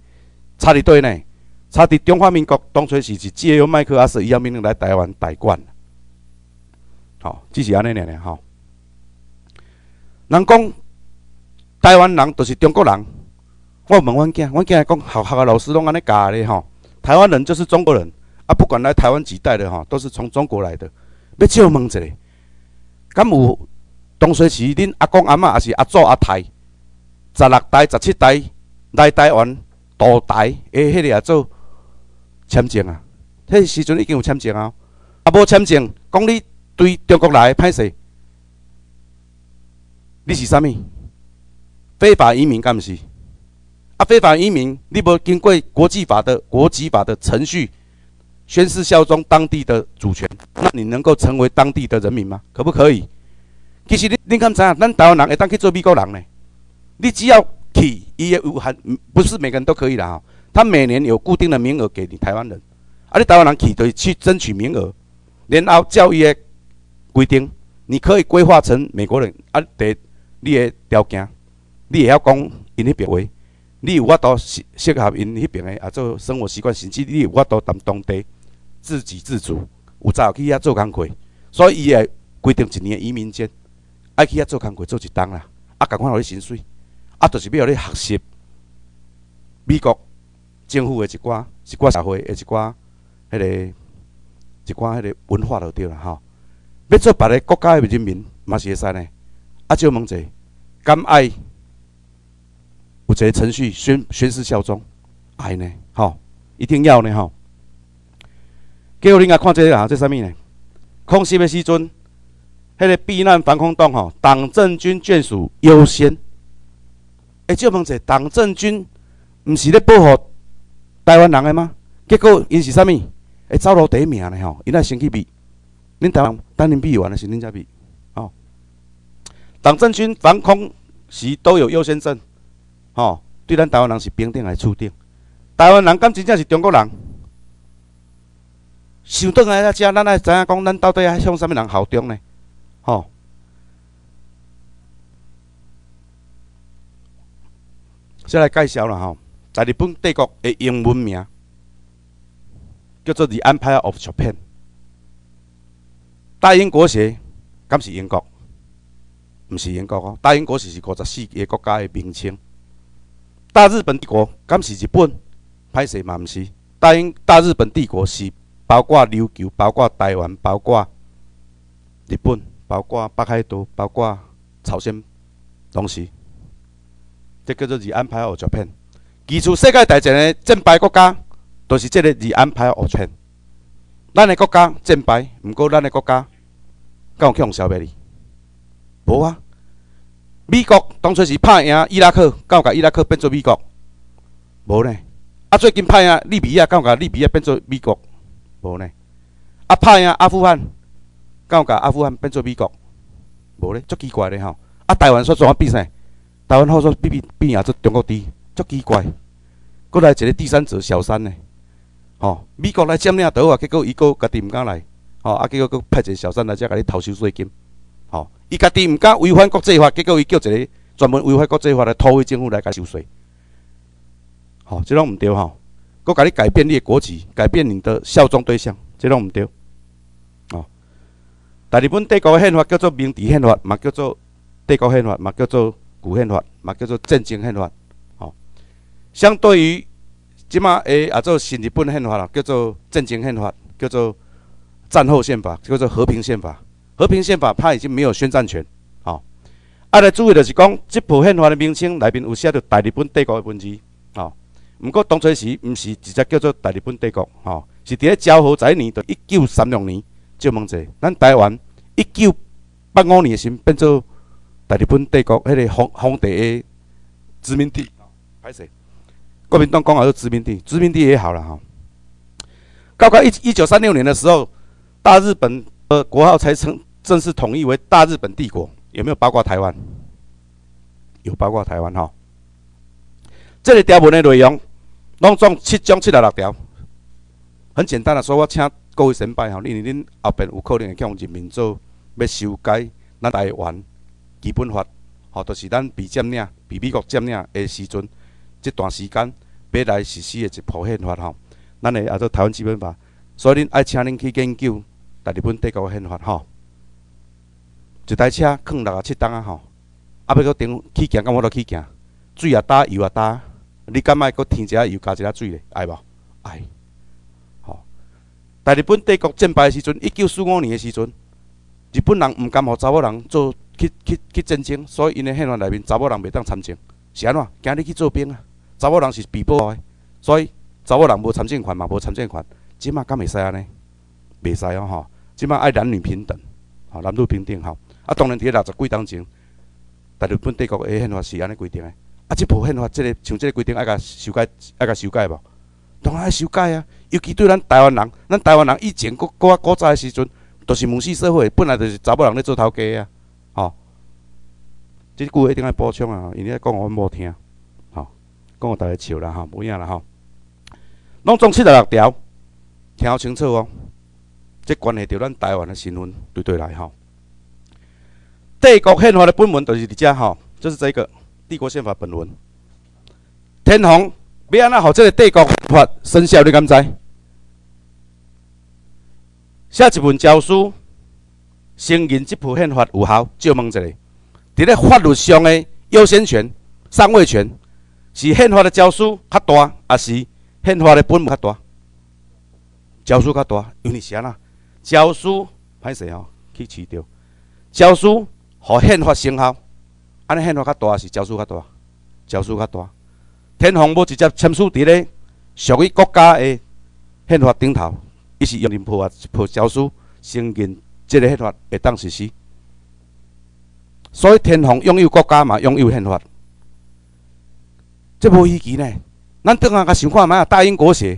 差伫对呢？差伫中华民国当初是是借由麦克阿瑟一号命令来台湾代管，吼，只是安尼尔尔吼。人讲台湾人就是中国人，我问阮囝，阮囝讲学校个老师拢安尼教咧吼。台湾人就是中国人，啊，不管来台湾几代的吼，都是从中国来的。要借问一下，敢有当初是恁阿公阿嬷，还是阿祖阿太，十六代、十七代来台湾渡台诶，迄个也做？签证啊，迄时阵已经有签证啊，啊无签证，讲你对中国来歹势，你是啥物？非法移民敢毋是？啊，非法移民，你无经过国际法的国籍法的程序，宣誓效忠当地的主权，那你能够成为当地的人民吗？可不可以？其实你你敢知影？咱台湾人会当去做美国人呢？你只要去，伊也有限，不是每个人都可以的哈。他每年有固定的名额给你台湾人，啊，你台湾人去就去争取名额，然后教育的规定，你可以规划成美国人，啊，第你的条件，你也要讲因迄边话，你有法度适适合因迄边诶啊做生活习惯，甚至你有法度当当地自给自足，有早去遐做工课，所以伊会规定一年移民间，爱去遐做工课做一档啦，啊，共款互你薪水，啊，就是要互你学习美国。政府的一寡、一寡社会的一寡、迄个、一寡迄个文化就对啦吼。要做别个国家诶人民嘛是会使呢。啊，借问者，敢爱有一个程序宣宣誓效忠，爱呢？吼，一定要呢吼。叫恁来看这个啊，这啥物呢？空袭的时阵，迄个避难防空洞吼，党政军眷属优先。哎，就问者，党政军毋是咧保护？台湾人诶吗？结果因是啥物？会走路第一名咧吼，因来先去避。恁台湾等恁比完了是恁才比。哦，党政军防空时都有优先证，吼，对咱台湾人是平等还是处定？台湾人敢真正是中国人？想倒来遮，咱爱知影讲，咱到底爱向啥物人效忠呢？吼，先来介绍啦吼。在日本帝国的英文名叫做 The Empire of Japan。大英国协敢是英国？毋是英国哦，大英国协是五十四个国家的名称。大日本帝国敢是日本？歹势嘛毋是。大英大日本帝国是包括琉球、包括台湾、包括日本、包括北海道、包括朝鲜，拢是。这叫做日安排俄照片。基础世界大战的战败国家，都是这个日安排俄片。咱的国家战败，毋过咱的国家敢有去互消灭哩？无啊。美国当初是拍赢伊拉克，敢有甲伊拉克变做美国？无呢。啊，最近拍赢利比亚，敢有甲利比亚变做美国？无呢。啊，拍赢阿富汗，敢有甲阿富汗变做美国？无呢，足奇怪咧吼。啊，台湾说怎啊变啥？台湾好说比比比赢做中国猪，足奇怪。过来一个第三者小三呢？吼，美国来占领岛啊，结果伊个家己毋敢来，吼，啊，结果佫派一个小三来遮甲你偷收税金，吼，伊家己毋敢违反国际法，结果伊叫一个专门违反国际法的土匪政府来甲收税，吼，这拢毋对吼，佫甲你改变你的国籍，改变你的效忠对象，这拢毋对，哦，大日本帝国的宪法叫做明治宪法，嘛叫做帝国宪法，嘛叫做古宪法，嘛叫做战争宪法，吼，相对于。即马诶，啊做新日本宪法啦，叫做战争宪法，叫做战后宪法，叫做和平宪法。和平宪法它已经没有宣战权，啊，来注意就是讲，即部宪法的名称内面有写着大日本帝国的文字，吼。毋过当初时毋是直接叫做大日本帝国，吼，是伫咧昭和十一年，到一九三六年就问者，咱台湾一九八五年时变做大日本帝国，迄个皇皇帝的殖民地，歹势。国民党讲好是殖民地，殖民地也好了哈。刚刚一一九三六年的时候，大日本的国号才称正式统一为大日本帝国，有没有包括台湾？有包括台湾哈。这个条文的内容，拢总七章七十六条，很简单的说，我请各位先拜哈，因为恁后边有可能会向人民做要修改咱台湾基本法，吼，就是咱被占领、被美国占领的时阵。这段时间要来实施的一部宪法吼，咱的也做台湾基本法，所以恁爱请恁去研究大日本帝国宪法吼。一台车放六啊七吨啊吼，啊要搁顶起行，敢我都起行，水也打，油也打，你敢爱搁添一下油加一下水咧？爱无？爱。吼，在日本帝国战败时阵，一九四五年的时阵，日本人毋甘互查某人做去去去战争，所以因的宪法内面查某人袂当参政，是安怎？惊你去做兵啊？查某人是被保的，所以查某人无参政权嘛，无参政权。即马敢袂使安尼？袂使哦吼！即马爱男女平等，吼男女平等吼。啊，当然伫六十几当前，大日本帝国的宪法是安尼规定的。啊，即部宪法即个像即个规定爱甲修改，爱甲修改无？当然爱修改啊！尤其对咱台湾人，咱台湾人以前国国古早的时阵，都是母系社会，本来就是查某人咧做头家啊，吼。即句话一定要补充啊，因为讲我无听。吼讲互大家笑啦吼，无影啦吼。拢总七十六条，听好清楚哦。即关系到咱台湾的新闻，对对来吼。帝国宪法的本文就是伫遮吼，就是这个帝国宪法本文。天皇要安怎互这个帝国法生效？你敢知？写一份诏书，承认这部宪法有效，就问一下：伫咧法律上的优先权、上位权？是宪法的诏书较大，还是宪法的本文较大？诏书较大，因为是安那？诏书歹势哦，去取掉。诏书互宪法生效，安尼宪法较大，是诏书较大？诏书较大。天皇无直接签署伫咧属于国家的宪法顶头，伊是用任破啊破诏书，承认即个宪法会当实施。所以天皇拥有国家嘛，拥有宪法。这无稀奇呢，咱等下甲想看嘛！大英国协，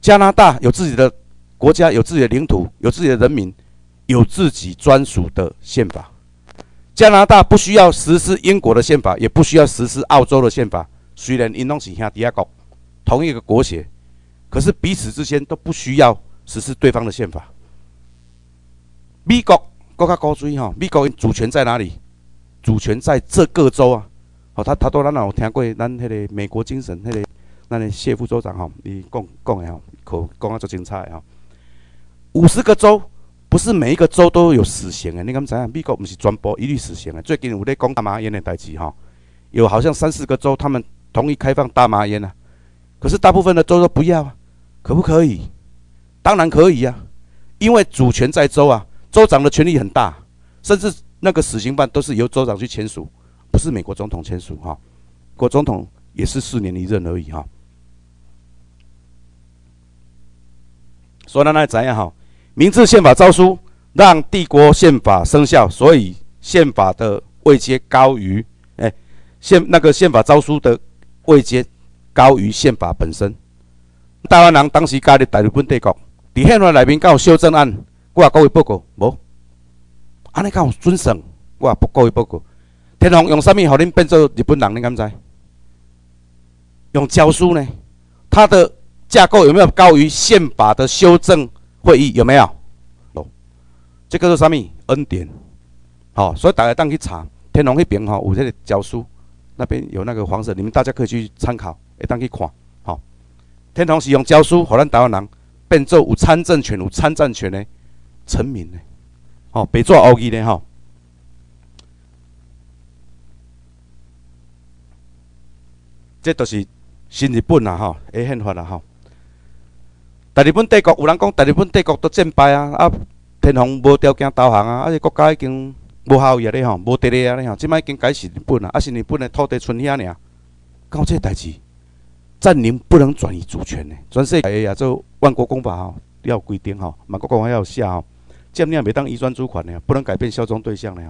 加拿大有自己的国家，有自己的领土，有自己的人民，有自己专属的宪法。加拿大不需要实施英国的宪法，也不需要实施澳洲的宪法。虽然因拢是兄弟国，同一个国协，可是彼此之间都不需要实施对方的宪法。美国国较高追哈，美国主权在哪里？主权在这个州啊。哦，他他都咱有听过咱迄个美国精神，迄个咱的谢副州长吼，伊讲讲的吼，可讲啊足精彩吼。五十个州不是每一个州都有死刑的，你敢知影？美国不是全部一律死刑的。最近有在讲大麻烟的代志哈，有好像三四个州他们同意开放大麻烟啊，可是大部分的州都不要啊，可不可以？当然可以啊，因为主权在州啊，州长的权力很大，甚至那个死刑犯都是由州长去签署，不是美国总统签署哈，国总统也是四年一任而已哈。所以咱来怎样哈？明治宪法诏书让帝国宪法生效，所以宪法的位阶高于哎宪那个宪法诏书的位阶高于宪法本身。台湾人当时加入大日本帝国。伫宪法内面敢有修正案，我也各位报告无？安尼敢有准绳，我也不各位报告。天皇用啥物，互恁变做日本人？你敢知？用教书呢？它的架构有没有高于宪法的修正会议？有没有？有，这个是啥物？恩典。好，所以大家当去查天龙那边吼有这个教书，那边有那个黄色，你们大家可以去参考，会当去看。好，天龙是用教书，互咱台湾人。变做有参政权、有参政权的臣民呢？哦，别做奥义呢？哈，这都是新日本啦，哈，的宪法啦，哈。大日本帝国有人讲，大日本帝国都战败啊，啊，天皇无条件投降啊，啊，这国家已经无效益咧，吼，无地力啊，咧，吼，即摆已经改是日本啊，啊，是日本的土地剩遐尔，搞这代志。占领不能转移主权呢？全世界亚洲万国公法哈要规定吼，万国公法要下哈，占领袂当移转主权呢，不能改变效忠对象呢。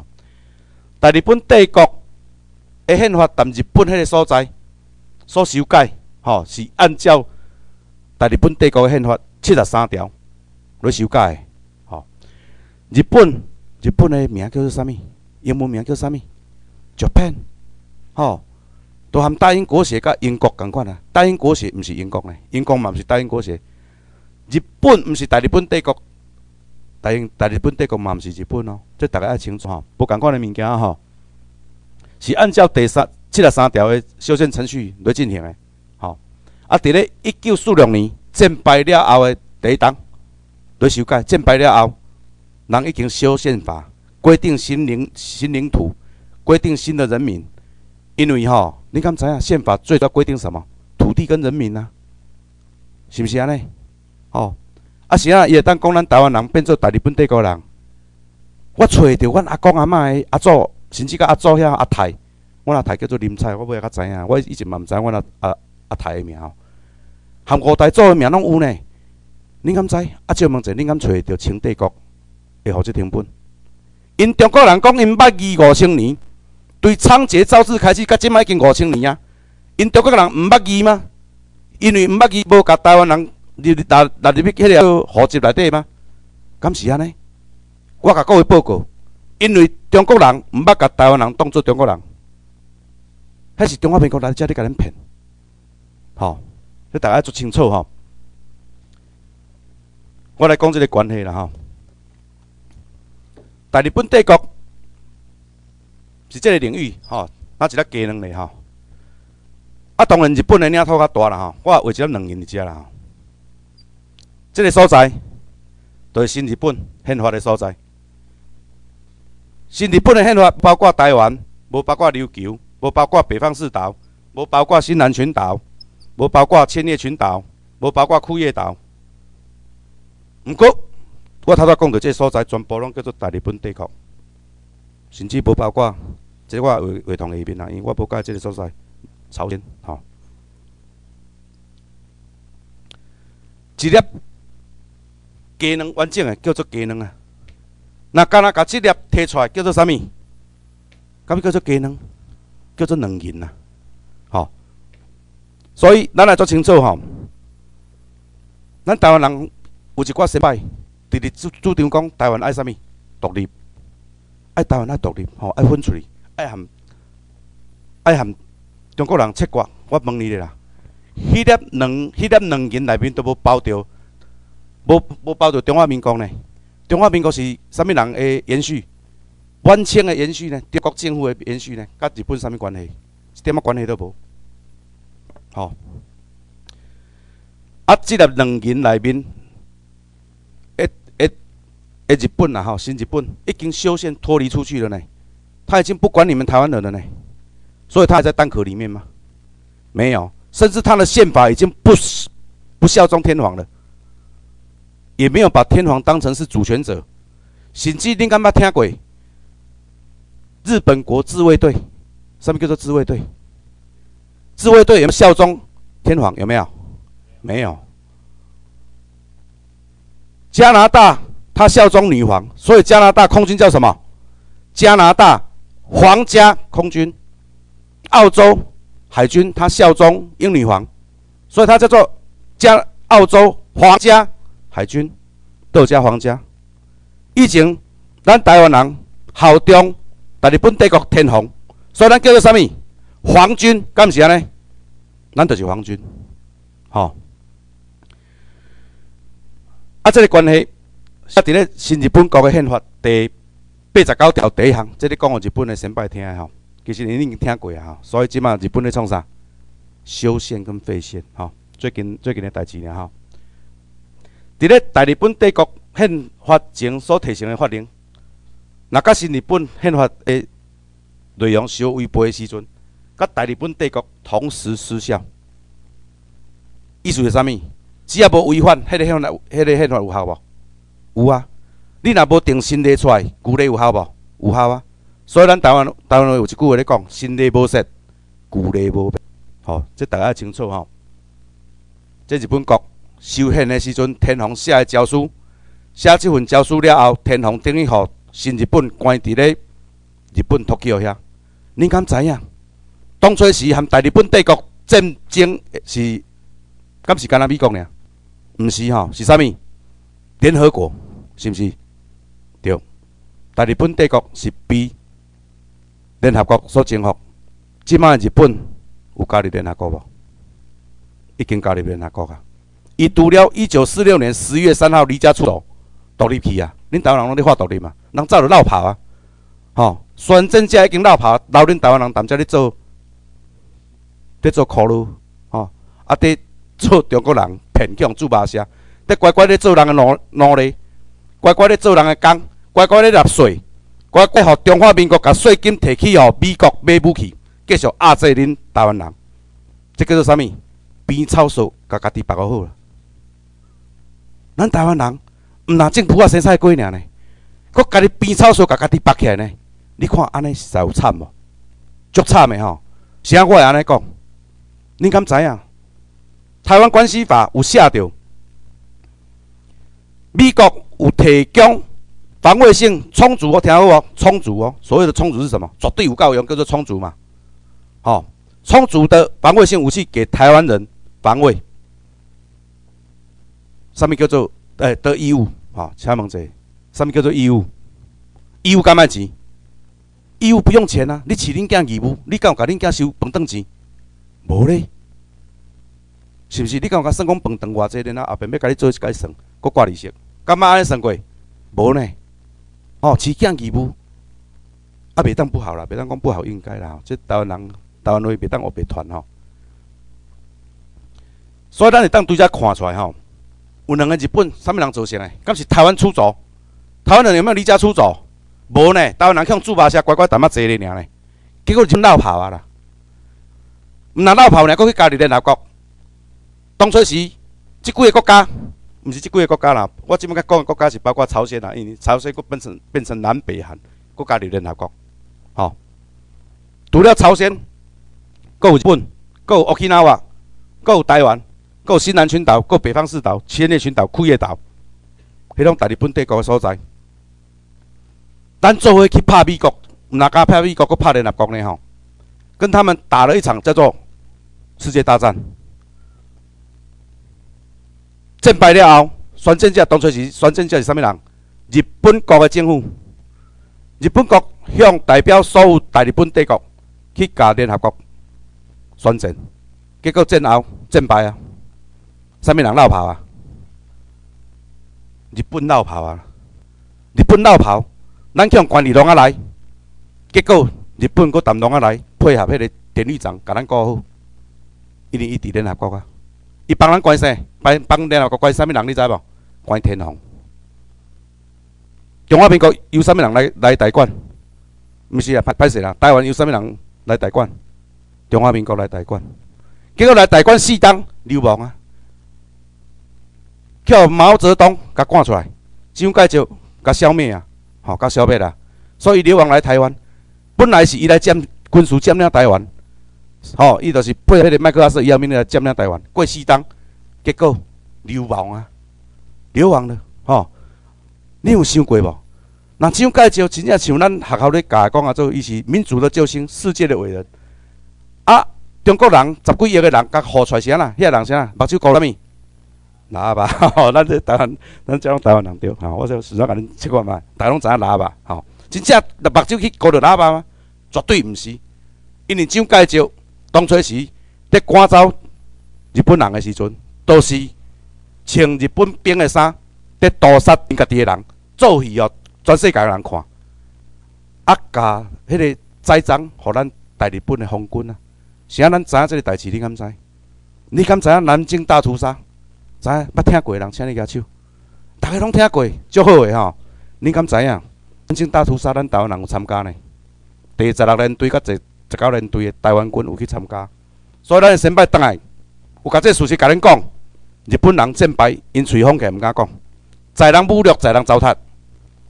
但日本帝国的宪法，但日本迄个所在所修改，吼是按照大日本帝国的宪法七十三条来修改，吼。日本日本的名叫做啥物？英文名叫啥物？Japan，吼。都含大英国协甲英国共款啊！大英国协毋是英国呢，英国嘛毋是大英国协。日本毋是大日本帝国，大英大日本帝国嘛毋是日本哦，这大家要清楚吼。无共款的物件吼，是按照第三七十三条的修宪程序来进行的。啊，伫咧一九四六年战败了后的第一档伫修改，战败了后，人已经修宪法，规定新领新领土，规定新的人民。因为吼，你敢知影宪法最要规定什么？土地跟人民啊，是毋是安尼？哦，啊是啊，伊会当讲咱台湾人变做大日本帝国人。我找着阮阿公阿嬷诶阿祖，甚至甲阿祖遐阿太，阮阿太叫做林菜，我尾较知影。我以前嘛毋知阮阿阿阿太诶名，含五代祖的名拢有呢。你敢知？啊，借问者，你敢找着清帝国会互即成本？因中国人讲因捌二五千年。对仓颉造字开始，到即摆已经五千年啊！因中国人毋捌字吗？因为毋捌字，无甲台湾人入入入入去迄个户籍内底吗？敢是安尼？我甲各位报告，因为中国人毋捌甲台湾人当做中国人，迄是中华民国来遮咧甲恁骗，吼！你大家做清楚吼。我来讲即个关系啦吼。大日本帝国。是这个领域，吼，那一粒鸡卵咧，吼。啊，当然日本的领土较大啦，吼。我画一粒卵印伫遮啦，这个所在，就是新日本宪法的所在。新日本的宪法包括台湾，无包括琉球，无包括北方四岛，无包括新南群岛，无包括千叶群岛，无包括库页岛。毋过，我头头讲的这所在，全部拢叫做大日本帝国。甚至无包括，即我会会同下面啦，因为我无介即个所在，朝鲜吼。一粒鸡卵完整的，叫做鸡卵啊。那干若甲即粒摕出来，叫做啥物？咁物叫做鸡卵？叫做卵银啊。所以咱来做清楚吼，咱台湾人有一寡失败，直直主主张讲台湾爱啥物？独立。爱台湾爱独立，吼爱分出去，爱含爱含中国人切割。我问你啦，迄粒两迄粒两银内面都无包着，无无包着中华民国呢？中华民国是啥物人的延续？晚清的延续呢？中国政府的延续呢？甲日本啥物关系？一点仔关系都无。吼，啊，即粒两银内面。诶，日本啊，吼，新日本已经修宪脱离出去了呢，他已经不管你们台湾人了呢，所以他还在蛋壳里面吗？没有，甚至他的宪法已经不不效忠天皇了，也没有把天皇当成是主权者。甚至你敢捌听过日本国自卫队？什么叫做自卫队？自卫队有没有效忠天皇？有没有？没有。加拿大他效忠女皇，所以加拿大空军叫什么？加拿大皇家空军。澳洲海军他效忠英女皇，所以他叫做加澳洲皇家海军，都加皇家。以前咱台湾人效忠大日本帝国天皇，所以咱叫做啥物？皇军，干是安尼？咱就是皇军，吼。啊，这个关系，啊，伫咧新日本国的宪法第八十九条第一项，这里讲互日本的先拜听吼。其实你已经听过啊，所以即马日本咧创啥？修宪跟废宪，吼。最近最近的代志呢，吼。伫咧大日本帝国宪法前所提成的法令，若甲新日本宪法的内容相违背的时阵，甲大日本帝国同时失效。意思是啥物？只要无违反，迄个宪法，迄个宪法有效无？有啊！你若无定新例出来，旧例有效无？有效啊！所以咱台湾台湾有一句话咧讲：新例无实，旧例无变。吼，这大家清楚吼。这日本国修宪的时阵，天皇写的诏书，写这份诏书了后，天皇等于互新日本关伫咧日本托桥遐。你敢知影？当初时含大日本帝国战争是，敢是干那美国呢？毋是吼，是啥物？联合国是毋是？对，大日本帝国是被联合国所征服。即摆日本有加入联合国无？已经加入联合国啊！伊除了一九四六年十月三号离家出走，独立去啊！恁台湾人拢咧发独立嘛？人早就闹跑啊！吼，宣政者已经闹跑，留恁台湾人踮遮咧做，咧做苦路，吼，啊，伫做中国人。<laughs> 骗强做马车，得乖乖咧做人诶奴奴隶，乖乖咧做人诶工，乖乖咧纳税，乖乖互中华民国甲税金摕去互美国买武器，继续压制恁台湾人。这叫做啥物？边草素甲家己绑好了。咱台湾人毋若政府啊生菜过尔呢，搁家己边草素甲家己绑起来呢？你看安尼实在有惨无？足惨诶吼！啥我会安尼讲？恁敢知影？台湾关系法有写着，美国有提供防卫性充足，我听好哦？充足哦，所谓的充足是什么？绝对有够用，叫做充足嘛。好，充足的防卫性武器给台湾人防卫，上面叫做诶的义务。好，请问者，上面叫做义务？义务干嘛钱？义务不用钱啊！你饲恁囝义务，你敢有甲恁囝收饭顿钱？无咧。是毋是？你敢有甲算讲饭顿偌济然后后边要甲你做一解算，搁挂利息？敢捌安尼算过？无呢？哦，饲囝义务，啊，袂当不好啦，袂当讲不好，应该啦。即台湾人，台湾话袂当学白传吼。所以咱会当对遮看出来吼，有两个日本，啥物人造成诶？敢是台湾出走？台湾人有没有离家出走？无呢？台湾人向驻马车乖乖淡仔坐咧尔呢？结果就闹跑啊啦！毋若闹跑呢，搁去加入联合国。当初时，即几个国家，毋是即几个国家啦。我即摆甲讲的国家是包括朝鲜啦，因为朝鲜佫变成变成南北韩，佫加入联合国。吼，除了朝鲜，佫有日本，佫有 Okinawa，佫有台湾，佫有新南群岛，佫北方四岛、千叶群岛、库页岛，迄种大日本帝国的所在。咱做伙去拍美国，毋哪敢拍美国，佫拍联合国呢？吼，跟他们打了一场叫做世界大战。战败了后，宣战者当初是宣战者是啥物人？日本国的政府，日本国向代表所有大日本帝国去甲联合国宣战，结果战后战败啊！啥物人闹跑啊？日本闹跑啊！日本闹跑，咱向关二龙啊来，结果日本搁谈龙啊来配合迄个典狱长，甲咱搞好，一定伊伫联合国啊！伊帮咱关啥？帮帮联合国关啥物人？你知无？关天皇。中华民国由啥物人来来代管？毋是啊，歹歹势啦！台湾由啥物人来代管？中华民国来代管。结果来代管四当流亡啊，叫毛泽东甲赶出来，蒋介石甲消灭啊，吼，甲消灭啦。所以流亡来台湾，本来是伊来占军事占领台湾，吼，伊就是配合迄个麦克阿瑟伊命令来占领台湾，过四当，结果流亡啊，流亡了，吼，你有想过无？那蒋介石真正像咱学校咧教讲啊，做伊是民族的救星，世界的伟人。啊，中国人十几亿个人，甲呼出来啥啦？遐人啥？目睭搞啥物？喇叭，吼，咱这台湾，咱讲台湾人对，吼，我就实在甲恁切看嘛，大家拢知影喇叭，吼，真正目睭去搞着喇叭吗？绝对毋是，因为蒋介石当初时伫赶走日本人的时阵，都是穿日本兵的衫，伫屠杀因家己的人，做戏哦。全世界人看，啊，甲迄个栽赃，互咱大日本的皇军啊！是啊，咱知影即个代志，你敢知？你敢知影南京大屠杀？知？影？捌听过的人，请你举手。大家拢听过，足好诶吼！你敢知影？南京大屠杀，咱台湾人有参加呢。第十六连队甲第十九连队的台湾军有去参加，所以咱先摆倒来，有甲这事实甲恁讲，日本人战败，因吹风起毋敢讲，在人侮辱，在人糟蹋。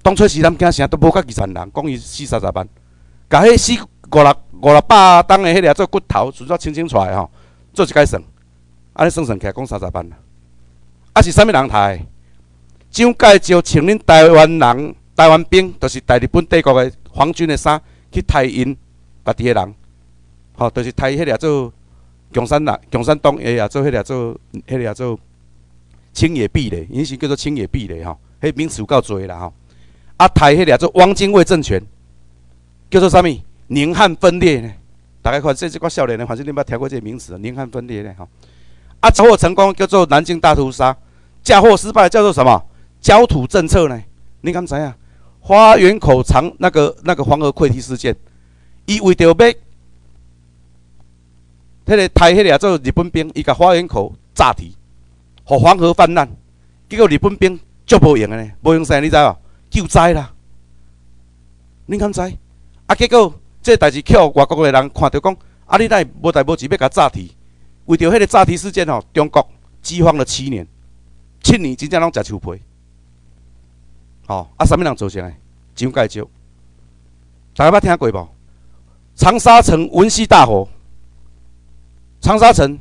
当初时，咱惊啥都无甲二十万人，讲伊四三十万，甲迄四五六五六百担的迄个做骨头，纯粹清清出来吼，做一解算，安尼算算起来讲三十万啦。啊是啥物人杀？蒋介石请恁台湾人、台湾兵，就是大日本帝国的皇军的衫，去杀因家己的人，吼，就是杀迄个做共产党、共产党诶，也做迄个做迄个做青野壁咧，以前叫做青野壁咧吼，迄名词有够多啦吼。啊，杀迄个做汪精卫政权，叫做啥物？宁汉分裂呢？大概看这这个少年人，反正你捌听过这个名词，宁汉分裂呢？吼。啊，嫁祸成功叫做南京大屠杀，嫁祸失败叫做什么？焦土政策呢？你敢知影？花园口长那个那个黄河溃堤事件，伊为着要，迄个台迄个做日本兵，伊甲花园口炸堤，互黄河泛滥，结果日本兵足无用的呢，无用啥，你知无？救灾啦！你敢知？啊，结果这代志叫外国的人看到讲，啊，你奈无代无志要甲炸堤，为着迄个炸堤事件吼，中国饥荒了七年，七年真正拢食树皮。吼，啊，啥物人造成的？蒋介石。大家捌听过无？长沙城文夕大火，长沙城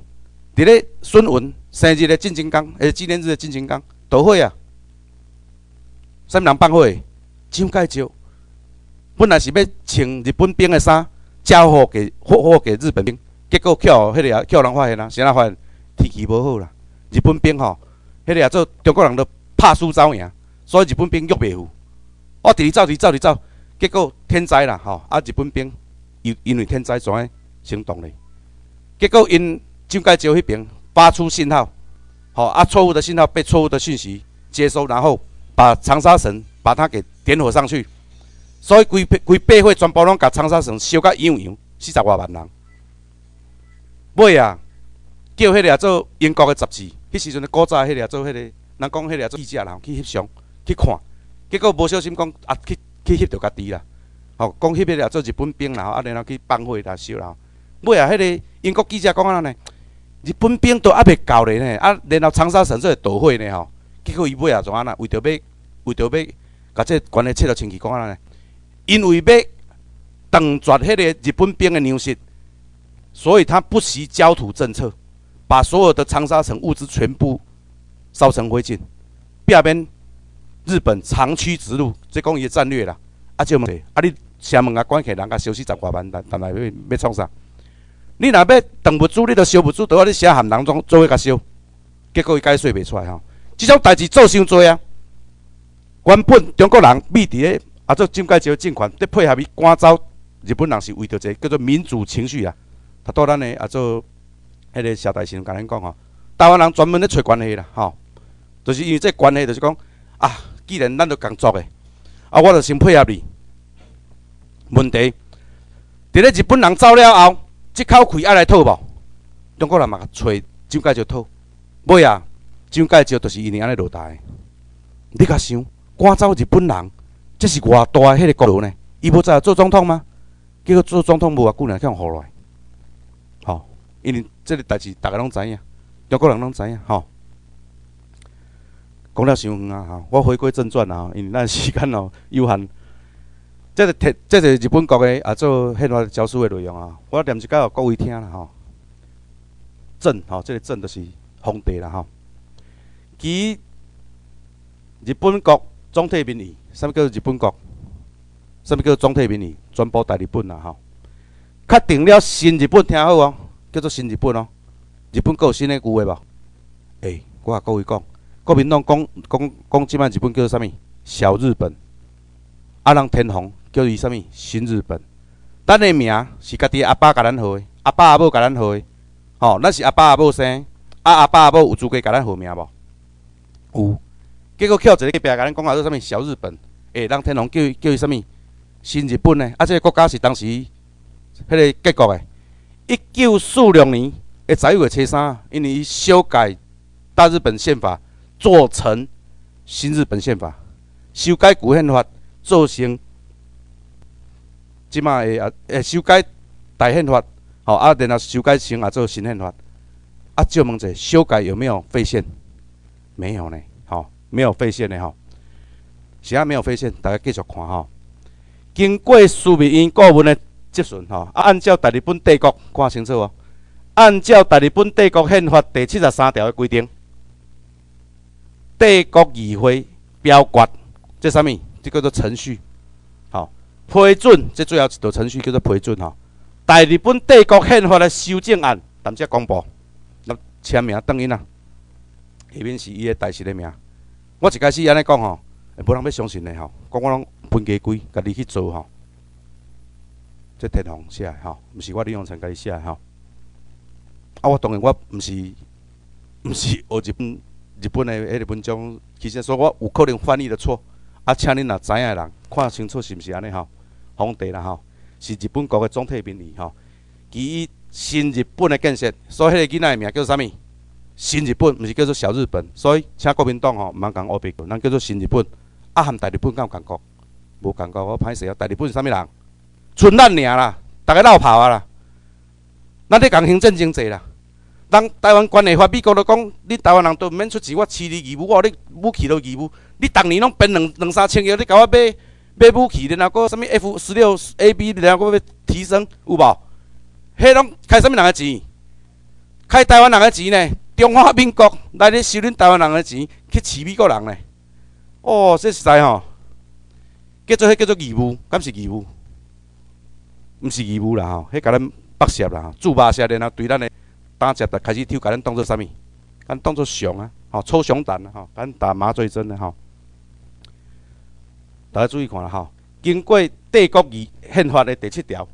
伫咧孙文生日的进金刚，诶，纪念日的进金刚，都会啊。啥物人放火？蒋介石本来是要穿日本兵的衫，交火给火火给日本兵，结果叫迄个啊叫人发现啦，谁人发现？天气无好啦，日本兵吼，迄个啊做中国人都拍输遭赢，所以日本兵喐袂赴。我直走直走直走，结果天灾啦吼，啊日本兵因因为天灾怎样行动咧？结果因蒋介石迄边发出信号，吼啊错误的信号被错误的讯息接收，然后。把长沙城把它给点火上去，所以规规八会全部拢把长沙城烧甲样样，四十外万人。尾啊，叫迄个做英国的杂志，迄时阵古早迄个做迄个，人讲迄个做记者然后，去翕相去看，结果无小心讲啊，去去翕到家己啦，吼，讲翕迄个做日本兵啦，啊，然后去放火来烧啦。尾啊，迄个英国记者讲安尼，日本兵都还袂够咧呢，啊，然后长沙城做会火呢吼，结果伊尾啊怎啊呢？为着要为着要甲这关系切到清气，讲安尼，因为要断绝迄个日本兵的粮食，所以他不惜焦土政策，把所有的长沙城物资全部烧成灰烬，壁面日本长驱直入，这讲伊的战略啦。啊，就问啊，你城门啊关起，人家烧死十外万，但但来要要创啥？你若要断不住，你都烧不住，都要你写函人中做伙甲烧，结果伊解说袂出来吼。即种代志做伤多啊！原本中国人秘伫咧啊，做蒋介石政权，伫配合伊赶走日本人，是为着一个叫做民主情绪啊。他到咱诶啊做迄个小大臣，甲恁讲吼，台湾人专门咧找关系啦，吼，就是因为这关系，就是讲啊，既然咱都工作诶，啊，我就先配合你。问题伫咧日本人走了后，即口气爱来讨无？中国人嘛找蒋介石讨，尾啊，蒋介石就是因为安尼落台。你甲想？赶走日本人，这是偌大诶迄个功劳呢？伊无在做总统吗？结果做总统无偌久，就互来。吼，因为即个代志大家拢知影，中国人拢知影吼。讲了伤远啊吼，我回归正传啊，<laughs> 因为咱时间哦 <laughs> 有限。即个摕，即个日本国的啊做宪法教书的内容啊，我念一解互各位听啦吼。正吼，即个正就是皇帝啦吼。其日本国总体民意，啥物叫做日本国？啥物叫做总体民意？全部大日本啦吼。确定了新日本，听好哦，叫做新日本哦。日本有新的句话无？诶，我甲各位讲，国民党讲讲讲，即摆日本叫做啥物？小日本。啊，人天皇叫伊啥物？新日本。咱的名是家己阿爸甲咱号的，阿爸阿母甲咱号的。吼，咱是阿爸阿母生，啊阿爸阿母有资格甲咱号名无？有。结果捡一个隔壁甲咱讲啊，做啥物？小日本。诶，人天皇叫伊叫伊啥物？新日本呢？啊，即个国家是当时迄个结果的。一九四六年诶十一月初三，因为伊修改大日本宪法，做成新日本宪法，修改古宪法，做成即马诶啊诶修改大宪法，吼啊，然后修改成啊做新宪法。啊，就问者修改有没有废宪？没有呢，吼，没有废宪的吼。是啊，没有废宪，大家继续看吼。经过苏美英顾问的接顺吼，啊，按照大日本帝国看清楚哦。按照大日本帝国宪法第七十三条的规定，帝国议会表决，这啥物？这叫做程序，好批准。这最后一道程序叫做批准吼。大日本帝国宪法的修正案，踮遮公布，那签名等因啊。下面是伊的大实的名。我一开始安尼讲吼，无人要相信的吼，讲我拢。分家规，家己去做吼。这天皇写的吼，毋是我李永成家己写的吼。啊，我当然我毋是，毋是学日本日本的迄个文章，其实说我有可能翻译的错。啊，请恁若知影的人看清楚是毋是安尼吼？皇帝啦吼，是日本国的总体民意吼。其新日本的建设，所以迄个囡仔的名叫做啥物？新日本，毋是叫做小日本。所以请国民党吼，毋通讲乌白讲，咱叫做新日本。啊，含大日本敢有共国？无共过，我歹势啊！大日本是啥物人？剩咱尔啦，逐个闹跑啊啦！咱咧共行政经济啦。人台湾关系法，美国都讲，你台湾人都毋免出钱，我饲你义务，我你武器都义务。你逐年拢编两两三千亿，你甲我买买武器，然后搁啥物 F 十六 A B，然后搁要提升，有无？迄拢开啥物人的钱？开台湾人的钱呢？中华民国来咧收恁台湾人的钱去饲美国人呢？哦，说实在吼。叫做迄叫做义务，敢是义务？毋是义务啦吼，迄甲咱剥削啦吼，驻巴社然后对咱的打击，就开始抽，甲咱当做啥物？咱当做熊啊，吼，抽熊胆啊，吼，咱打麻醉针啊，吼。大家注意看啦吼，经过帝国议宪法的第七条，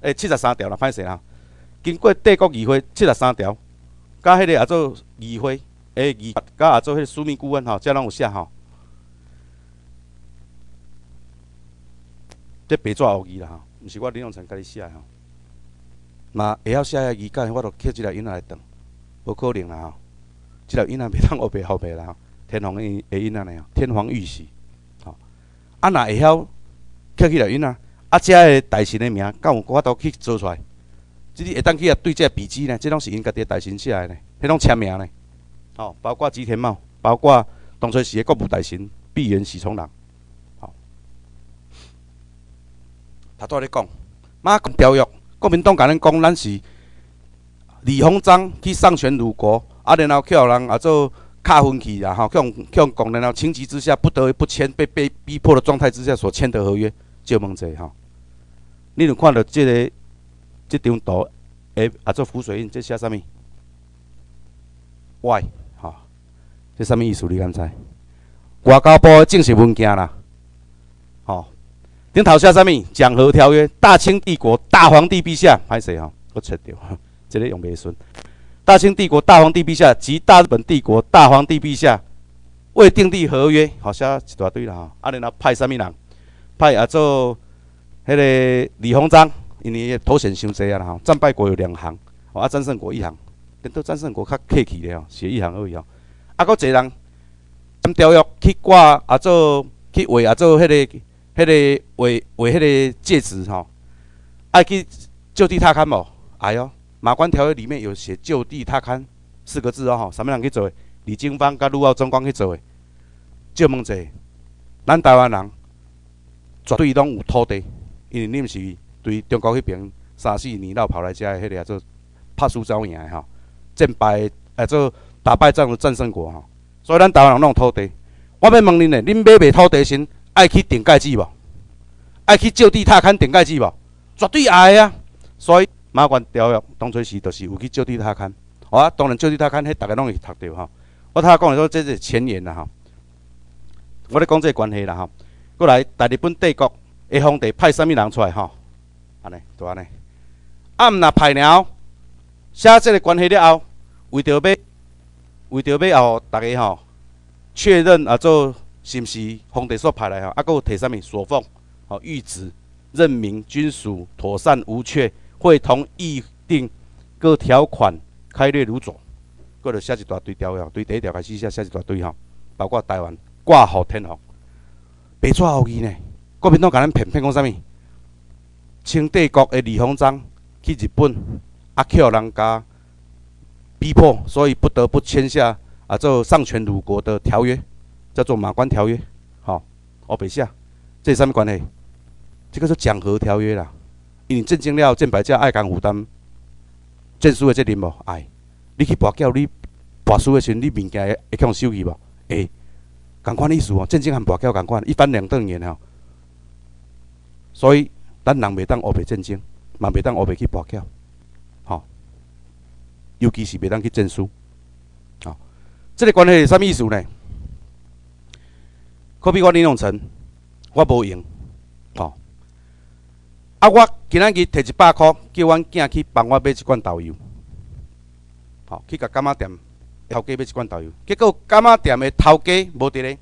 诶，七十三条啦，歹势啦。经过帝国议会七十三条，甲迄个也做议会诶议，甲也做迄个书面顾问吼，遮拢有写吼。这白纸黑字啦吼，毋是我李永成家己写吼。嘛会晓写遐字简，我著刻即个囡仔来当，无可能啦吼。即个囡仔袂当黑白黑白啦吼，天皇的的囡仔呢，天皇御玺吼。啊，若会晓刻起来囡仔，啊，遮个大臣的名，敢有法度去做出来？即你会当去啊对这笔记呢？即拢是因家己大臣写的呢，迄种签名呢。吼，包括吉田茂，包括当初时的国务大臣毕原喜从人。他拄仔咧讲，马共条约，国民党甲咱讲，咱是李鸿章去丧权辱国，啊，然后去互人啊做卡分去啦，吼，去互去互讲，然后情急之下不得不签，被被逼迫的状态之下所签的合约，就问者吼。你有看到即个即张图，诶，啊做浮水印，这写啥物？Y，吼，这啥物意思？你敢知？外交部正式文件啦。顶头写啥物？讲和条约，大清帝国大皇帝陛下，歹势吼，我切掉，<laughs> 这个用袂顺。大清帝国大皇帝陛下及大日本帝国大皇帝陛下未订立合约，好写一大堆啦吼。啊，然后派啥物人？派啊做迄个李鸿章，因为头衔伤济啊啦吼。战败国有两行，啊战胜国一行，跟到战胜国较客气咧吼，写一行而已吼。啊，搁一个人签条约去挂啊做去画啊做迄个。迄个画画迄个戒指吼，爱去就地踏勘无？哎哟，马关条约里面有写就地踏勘四个字哦，吼，什么人去做的？李经芳甲陆奥总管去做的。借问者，咱台湾人绝对拢有土地，因为你毋是对中国迄边三四年老跑来遮的迄个做拍输招赢的吼，战败诶做打败仗的战胜国吼，所以咱台湾人拢有土地。我要问恁咧，恁买卖土地先爱去顶盖子无？爱去就地踏勘顶盖子无？绝对爱啊！所以马关条约当初时就是有去就地踏勘，好啊，当然就地踏勘，迄逐个拢会读到吼。我头下讲的说，这是前言啦吼。我咧讲这个关系啦吼。过来，大日本帝国的皇帝派啥物人出来吼？安尼，就安尼。啊，毋若派了，写这个关系了后，为着要为着要互逐个吼确认啊，做是毋是皇帝所派来吼？啊，搁有摕啥物所奉？吼，谕旨任命军属妥善无缺，会同议定各条款开列如左。搁着写一大堆条约，对第一条开始写写一大堆吼，包括台湾挂号天皇，白纸黑字呢？国民党甲咱骗骗讲啥物？清帝国的李鸿章去日本，啊，去互人家逼迫，所以不得不签下啊，做丧权辱国的条约，叫做马关条约。吼，哦，白写，这是啥物关系？这个是讲和条约啦。因为震惊了战败者爱共负担战输的责任无？爱。你去跋筊，你跋输的时候，你物件会会去收去无？会，共款意思哦。战争和跋筊共款，一翻两瞪眼吼。所以，咱人袂当乌白战争，嘛袂当乌白去跋筊，吼。尤其是袂当去战输，吼。这个关系是啥物意思呢？可比我林永成，我无用，吼。啊，我今仔日摕一百箍，叫阮囝去帮我买一罐豆油。吼，去甲干妈店头家买一罐豆油，结果干妈店的头家无伫咧，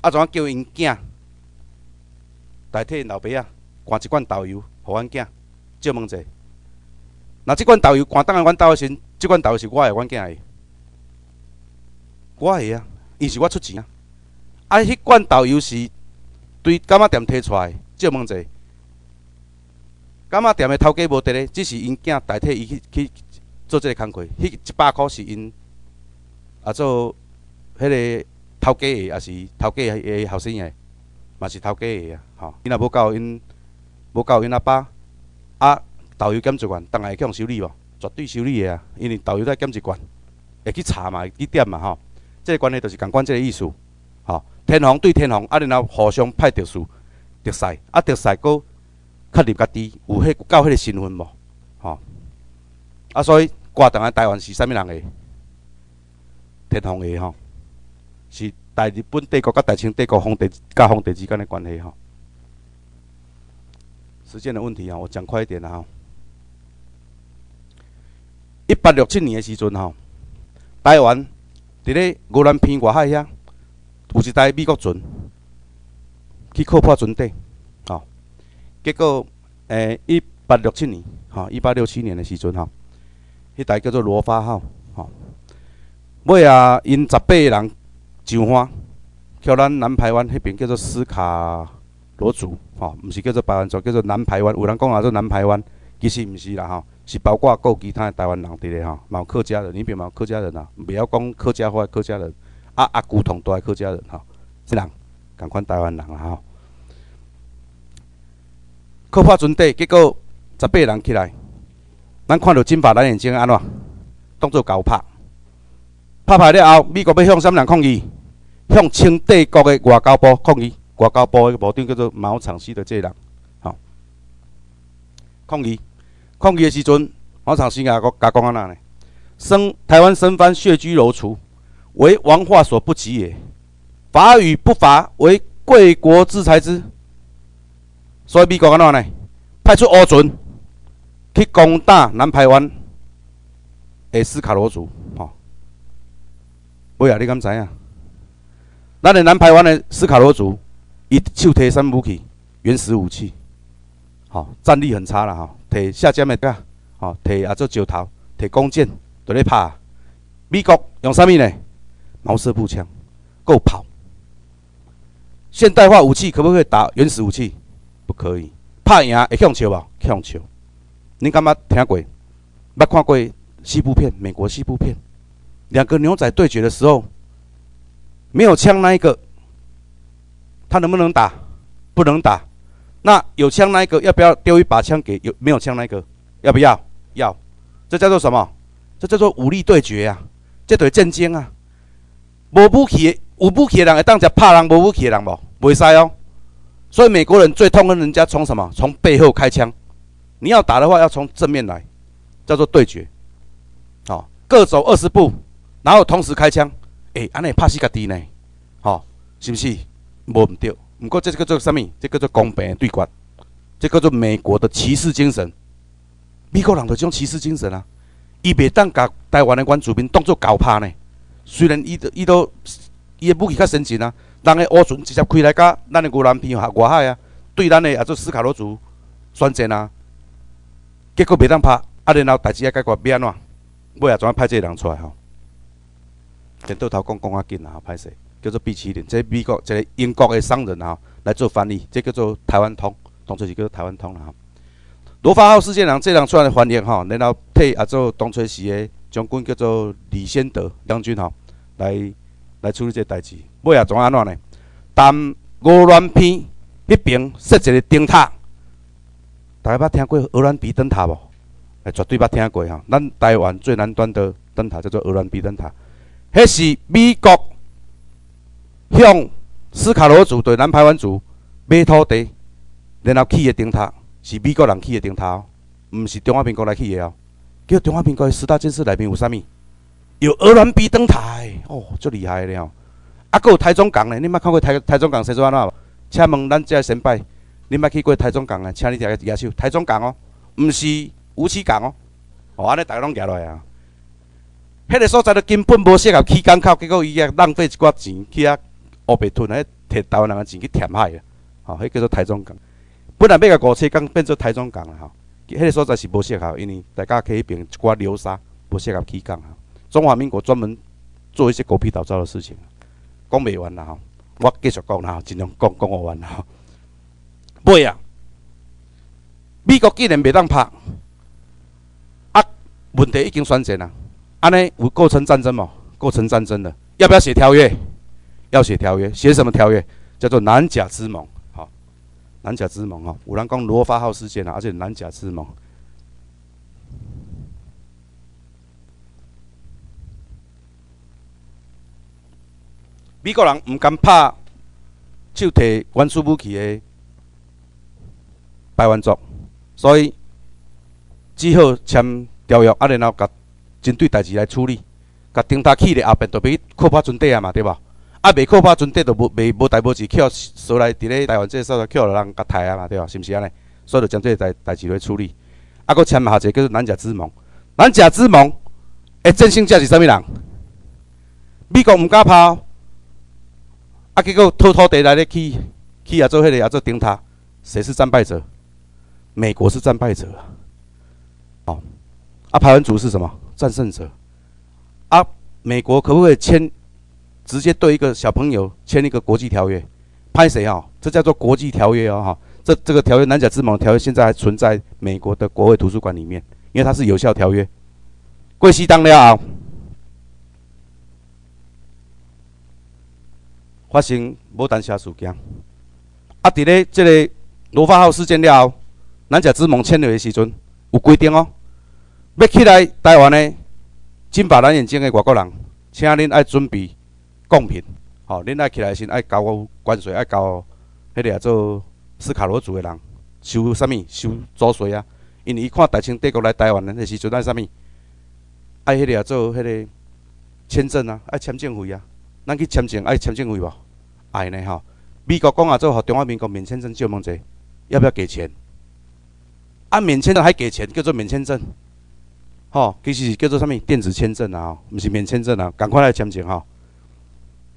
啊，怎叫因囝代替因老爸啊灌一罐豆油，互阮囝？借问者，若即罐豆油灌当来阮兜的时，即罐豆油是我的，阮囝的，我的啊，伊是我出钱啊。啊，迄罐豆油是对柑仔店摕出来，借问者，柑仔店的头家无伫咧，只是因囝代替伊去去。做这个工课，迄一百箍是因啊做迄个头家的，也是头家的后生的，嘛是头家的啊。吼，因若无交因，无交因阿爸，啊豆油减一罐，当然会去互修理无？绝对修理的啊，因为豆油再减一罐，会去查嘛，去点嘛吼。这个关系就是共款即个意思。吼，天皇对天皇，啊然后互相派特殊特使，啊特使搁确立家己有迄到迄个身份无？吼。啊，所以挂档来台湾是啥物人诶？天皇诶吼，是大日本帝国甲大清帝国皇帝甲皇帝之间诶关系吼。时间的问题啊，我讲快一点啊。一八六七年诶时阵吼，台湾伫咧俄兰偏外海遐有一台美国船去靠破船底，吼，结果诶一八六七年，吼一八六七年诶时阵吼。迄台叫做罗发号，吼，尾啊，因十八个人上岸，去咱南台湾迄边叫做斯卡罗族，吼，毋是叫做台湾族，叫做南台湾。有人讲啊做南台湾，其实毋是啦，吼，是包括有其他台湾人伫咧，吼，嘛有客家人，你边嘛有客家人啊，袂晓讲客家话，客家人，啊阿古同都系客家人，吼，是人，共款台湾人啊，吼，靠破船底，结果十八个人起来。咱看到金发蓝眼睛安怎？当作搞拍，拍拍了后，美国要向啥物人抗议？向清帝国的外交部抗议。外交部个部长叫做毛长西的这人，吼，抗议。抗议的时阵，毛长西甲我甲讲安怎呢？生台湾生番血居楼厨，为王化所不及也。法与不法，为贵国之才之。所以美国安怎呢？派出乌船。去攻打南台湾的斯卡罗族，吼！尾啊，你敢知影？咱的南台湾的斯卡罗族，伊手提啥武器？原始武器，吼，战力很差啦，吼，摕下尖的架，吼，摕啊做石头，摕弓箭，在咧拍。美国用啥物呢？毛瑟步枪，够跑。现代化武器可不可以打原始武器？不可以。怕赢会向笑无？向笑。恁感觉听过？捌看过西部片，美国西部片，两个牛仔对决的时候，没有枪那一个，他能不能打？不能打。那有枪那一个要不要丢一把枪给有没有枪那个？要不要？要。这叫做什么？这叫做武力对决啊！这得战争啊！无武器、有武器的人会当食拍人，无武器的人无，袂使哦。所以美国人最痛恨人家从什么？从背后开枪。你要打的话，要从正面来，叫做对决。好，各走二十步，然后同时开枪。哎，安尼拍死家己呢？好，是不是？无毋对。不过这叫做什么？这叫做公平的对决。这叫做美国的骑士精神。美国人就种骑士精神啊！伊袂当甲台湾的原住民当作狗拍呢。虽然伊都伊都伊的武器较先进啊，人的乌船直接开来甲咱的牛栏片外海啊，对咱的也做斯卡罗族宣战啊。结果袂当拍，啊，然后代志要解决要安怎？尾也怎啊派这个人出来吼？先倒头讲讲啊紧啊，歹势，叫做毕奇林，这美国一个英国的商人吼来做翻译，这叫做台湾通，当初是叫做台湾通啦吼。罗发号事件人这人出来翻译吼，然后配啊做东吹时的将军叫做李先德将军吼，来来处理这代志。尾也怎安怎呢？当鹅銮片迄边设一个灯塔，大家捌听过鹅銮鼻灯塔无？哎，绝对捌听过吼。咱台湾最南端的灯塔叫做鹅銮鼻灯塔，迄是美国向斯卡罗族对南排湾族买土地，然后起的灯塔。是美国人起的顶头，毋是中华民国来起的哦。叫中华民国十大建设内面有啥物？有鹅銮鼻灯台哦，足厉害了。啊，搁有台中港咧，你捌看过台台中港生做安怎？请问咱遮先辈，你捌去过台中港啊？请你举个举手。台中港哦，毋是乌溪港哦。哦，安尼大家拢举落来啊。迄个所在都根本无适合起港口，结果伊也浪费一寡钱去遐乌白吞，迄摕台湾人的钱去填海啊。哦，迄叫做台中港。本来要甲五车港变做台中港了吼，迄个所在是无适合，因为大家去迄边一寡流沙，无适合起港啊。中华民国专门做一些狗屁倒灶的事情，讲未完啦吼，我继续讲啦吼，尽量讲讲我完啦吼。尾啊，美国既然袂当拍，啊，问题已经选择啦，安尼有构成战争无？构成战争的，要不要写条约？要写条约，写什么条约？叫做南甲之盟。南甲之盟啊，有人讲罗发号事件啊，而且南甲之盟，美国人毋敢拍手提原子武器的台湾族，所以只好签条约，啊，然后甲针对代志来处理，甲顶塔起的后边，就俾扩发军队啊嘛，对吧？啊，未靠拍军队，就无未无代无志，去所来伫咧台湾这所在，去互人甲杀啊嘛，对吧？是毋是安尼？所以就将这代代志来处理。啊，搁签下一个叫做南甲之盟。南甲之盟诶，真心者是啥物人？美国毋敢拍，啊，结果偷偷地来咧去去亚洲迄个亚洲顶塔，谁是战败者？美国是战败者啊！哦，啊，台湾族是什么？战胜者。啊，美国可不可以签？直接对一个小朋友签一个国际条约，拍谁啊？这叫做国际条约哦，哈！这这个条约南甲之盟条约现在还存在美国的国会图书馆里面，因为它是有效条约。贵西当了，发生无单下事件。啊，伫咧这个罗发号事件了后，南甲之盟签约的时阵有规定哦，要起来台湾的金发蓝眼睛的外国人，请恁爱准备。贡品，吼，恁爱起来是爱交关税，爱交迄个做斯卡罗族的人收啥物？收租税啊！因为伊看大清帝国来台湾的时阵爱啥物？爱迄个做迄个签证啊，爱签证费啊。咱去签证爱签证费无？爱呢吼。美国讲啊，做互中华民国免签证借问者，要不要给钱？啊，免签证还给钱，叫做免签证。吼，其实是叫做啥物？电子签证啊，毋是免签证啊，赶快来签证吼。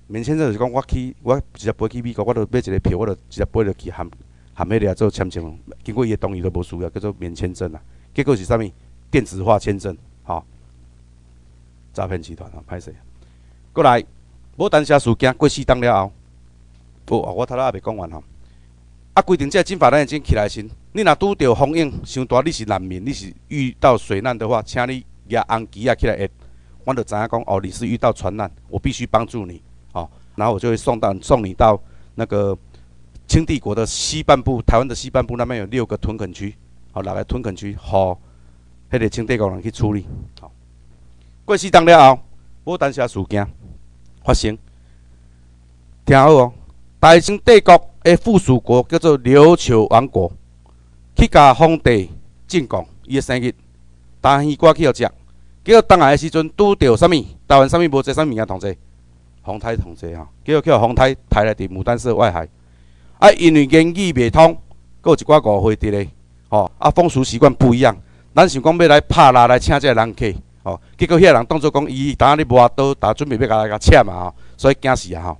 免签证就是讲，我去，我直接飞去美国，我著买一个票，我著直接飞落去含含迄个做签证，经过伊的同意都无需要，叫做免签证啊。结果是啥物？电子化签证，吼，诈骗集团啊，歹势。过来，无单下事件过四档了后，不，我头仔还未讲完吼。啊，规定这金发男已经起来先。你若拄着风影伤大，你是难民，你是遇到水难的话，请你举红旗啊起来，我就知影讲哦，你是遇到船难，我必须帮助你，然后我就会送到送你到那个清帝国的西半部，台湾的西半部那边有六个屯垦区，好，六个屯垦区，好，迄个清帝国人去处理，好。过四冬了后，无等些事件发生，听好哦。大清帝国的附属国叫做琉球王国，去甲皇帝进贡伊的生日，大鱼挂去互食。结果当来的时阵拄着啥物？台湾啥物无这啥物件统治？洪太同志吼。结果叫洪太抬来伫牡丹社外海。啊，因为言语袂通，搁有一寡误会伫咧。吼，啊，风俗习惯不一样。咱想讲要来拍啦来请这个人客。哦，结果遐人当作讲伊当咧磨刀，打准备要甲来甲请嘛吼，所以惊死啊吼。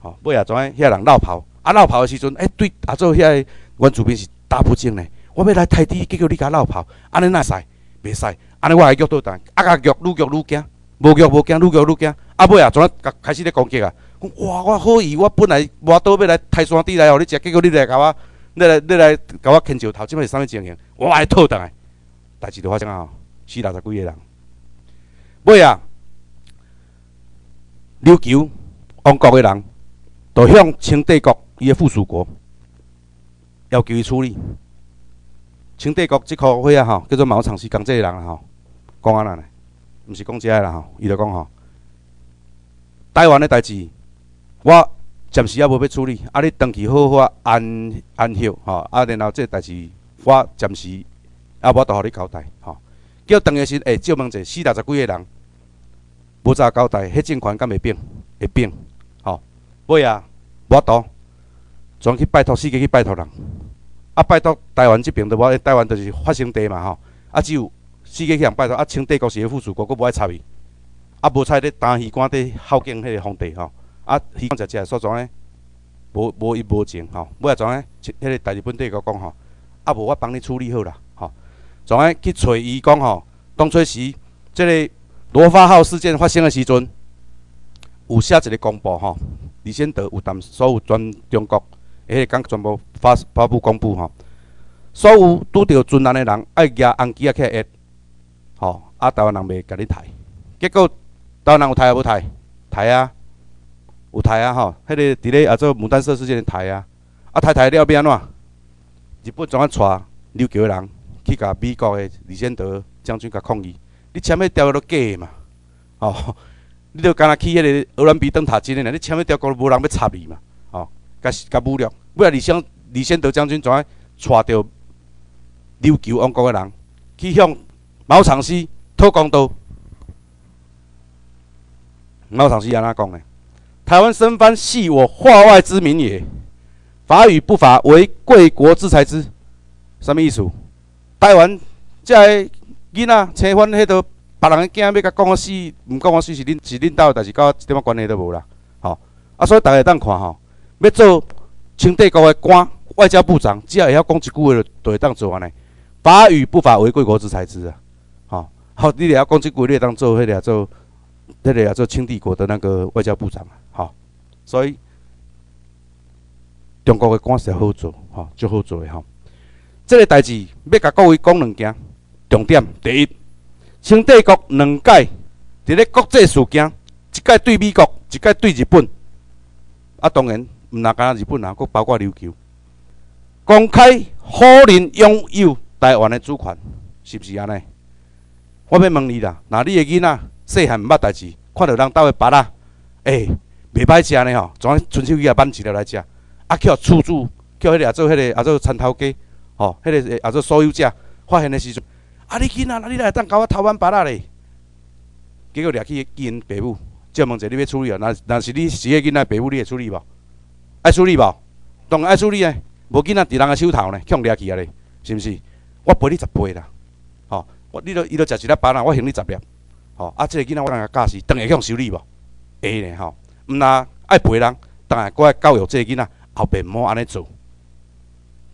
吼，尾啊，怎样？遐人闹跑，啊闹跑的时阵，哎，对，啊做遐个原住民是大不敬咧。我要来太低，结果你甲闹跑，安尼哪使？袂使，安尼我还叫倒弹，啊甲叫愈叫愈惊，无叫无惊，愈叫愈惊。啊尾啊，怎样？开始咧攻击啊！讲哇，我好意，我本来磨刀要来泰山地来互你食，结果你来甲我，你来你来甲我牵石头，即摆是啥物情形？我还倒弹来，代志就发生啊！死六十几个人。尾啊，琉球王国的人，就向清帝国伊的附属国要求伊处理。清帝国即颗伙啊吼，叫做毛长西讲这个人啦吼，讲安尼，毋是讲遮个啦吼，伊就讲吼，台湾的代志，我暂时还无要处理，啊，你长期好好安安休吼，啊，然后这代志我暂时啊，我都互你交代吼。叫当个时，会借问者四六十几个人，无早交代，迄政权敢会变？会变？吼，尾啊，无多，全去拜托世界去拜托人，啊，拜托台湾即边都无，台湾就是发生地嘛吼，啊，只有世界去人拜托，啊，清帝国是个附属国，佫无爱插伊，啊，无采咧担鱼竿伫孝敬迄个皇帝吼，啊，鱼竿食食所装诶，无无伊无情吼，尾啊，怎诶？迄个大日本帝国讲吼，啊，无我帮你处理好啦。吼怎诶去找伊讲吼？当初时，即个罗发号事件发生的时阵，有写一个公布吼，李先德有谈所有全中国，迄个讲全部发发布公布吼。所有拄着船难的人，爱举红旗啊起来，吼啊台湾人袂甲你抬。结果台湾人有抬啊无抬？抬啊，有台啊吼。迄个伫咧啊做牡丹社事件台啊，啊台台了要安怎？日本怎啊带琉球人？去甲美国的李先德将军甲抗议，你签迄条都假嘛？哦，<laughs> 你著敢若去迄个俄兰比登塔真诶，你签迄条个无人要插你嘛？哦，甲甲侮辱，尾啊李先李先德将军怎啊带着琉球王国诶人去向毛长西讨公道？毛长西安怎讲呢？台湾生番系我化外之民也，法与不法，为贵国之财之，什么意思？台湾遮个囡仔青番迄个别人的囝要甲讲我死，毋讲我死是恁是恁兜，但是甲一点仔关系都无啦。吼，啊，所以逐个当看吼，要做清帝国的官、外交部长，只要会晓讲一句话，就会当做安尼。法与不法，为贵国之财之啊。吼，好，你了晓讲即句，你当做迄个做，迄个做清帝国的那个外交部长啊。吼，所以中国的官是好做，吼，就好做的吼。这个代志要甲各位讲两件重点。第一，清帝国两届伫咧国际事件，一届对美国，一届对日本。啊，当然毋若干日本啊，佫包括琉球，公开否认拥有台湾的主权，是毋是安尼？我要问你啦，若你的囡仔细汉毋捌代志，看到人兜的肉啊，诶，袂歹食呢吼，怎春秋鱼也搬一粒来食？啊，叫厝主，叫迄个啊做迄个啊做田头家。吼，迄个啊做所有者发现的时阵，啊，你囡仔，你来当甲我偷挽巴拉咧？结果掠去因爸母，借问者你要处理啊？若若是你是迄囡仔爸母，你会处理无？爱处理无？当然爱处理诶！无囡仔伫人诶手头呢，强掠去啊咧，是毋是？我赔你十倍啦！吼，我你都伊都食一粒巴拉，我还你十粒。吼，啊，即个囡仔我当教是，当会向修理无？会呢，吼，毋若爱陪人，当然搁爱教育即个囡仔，后壁毋好安尼做。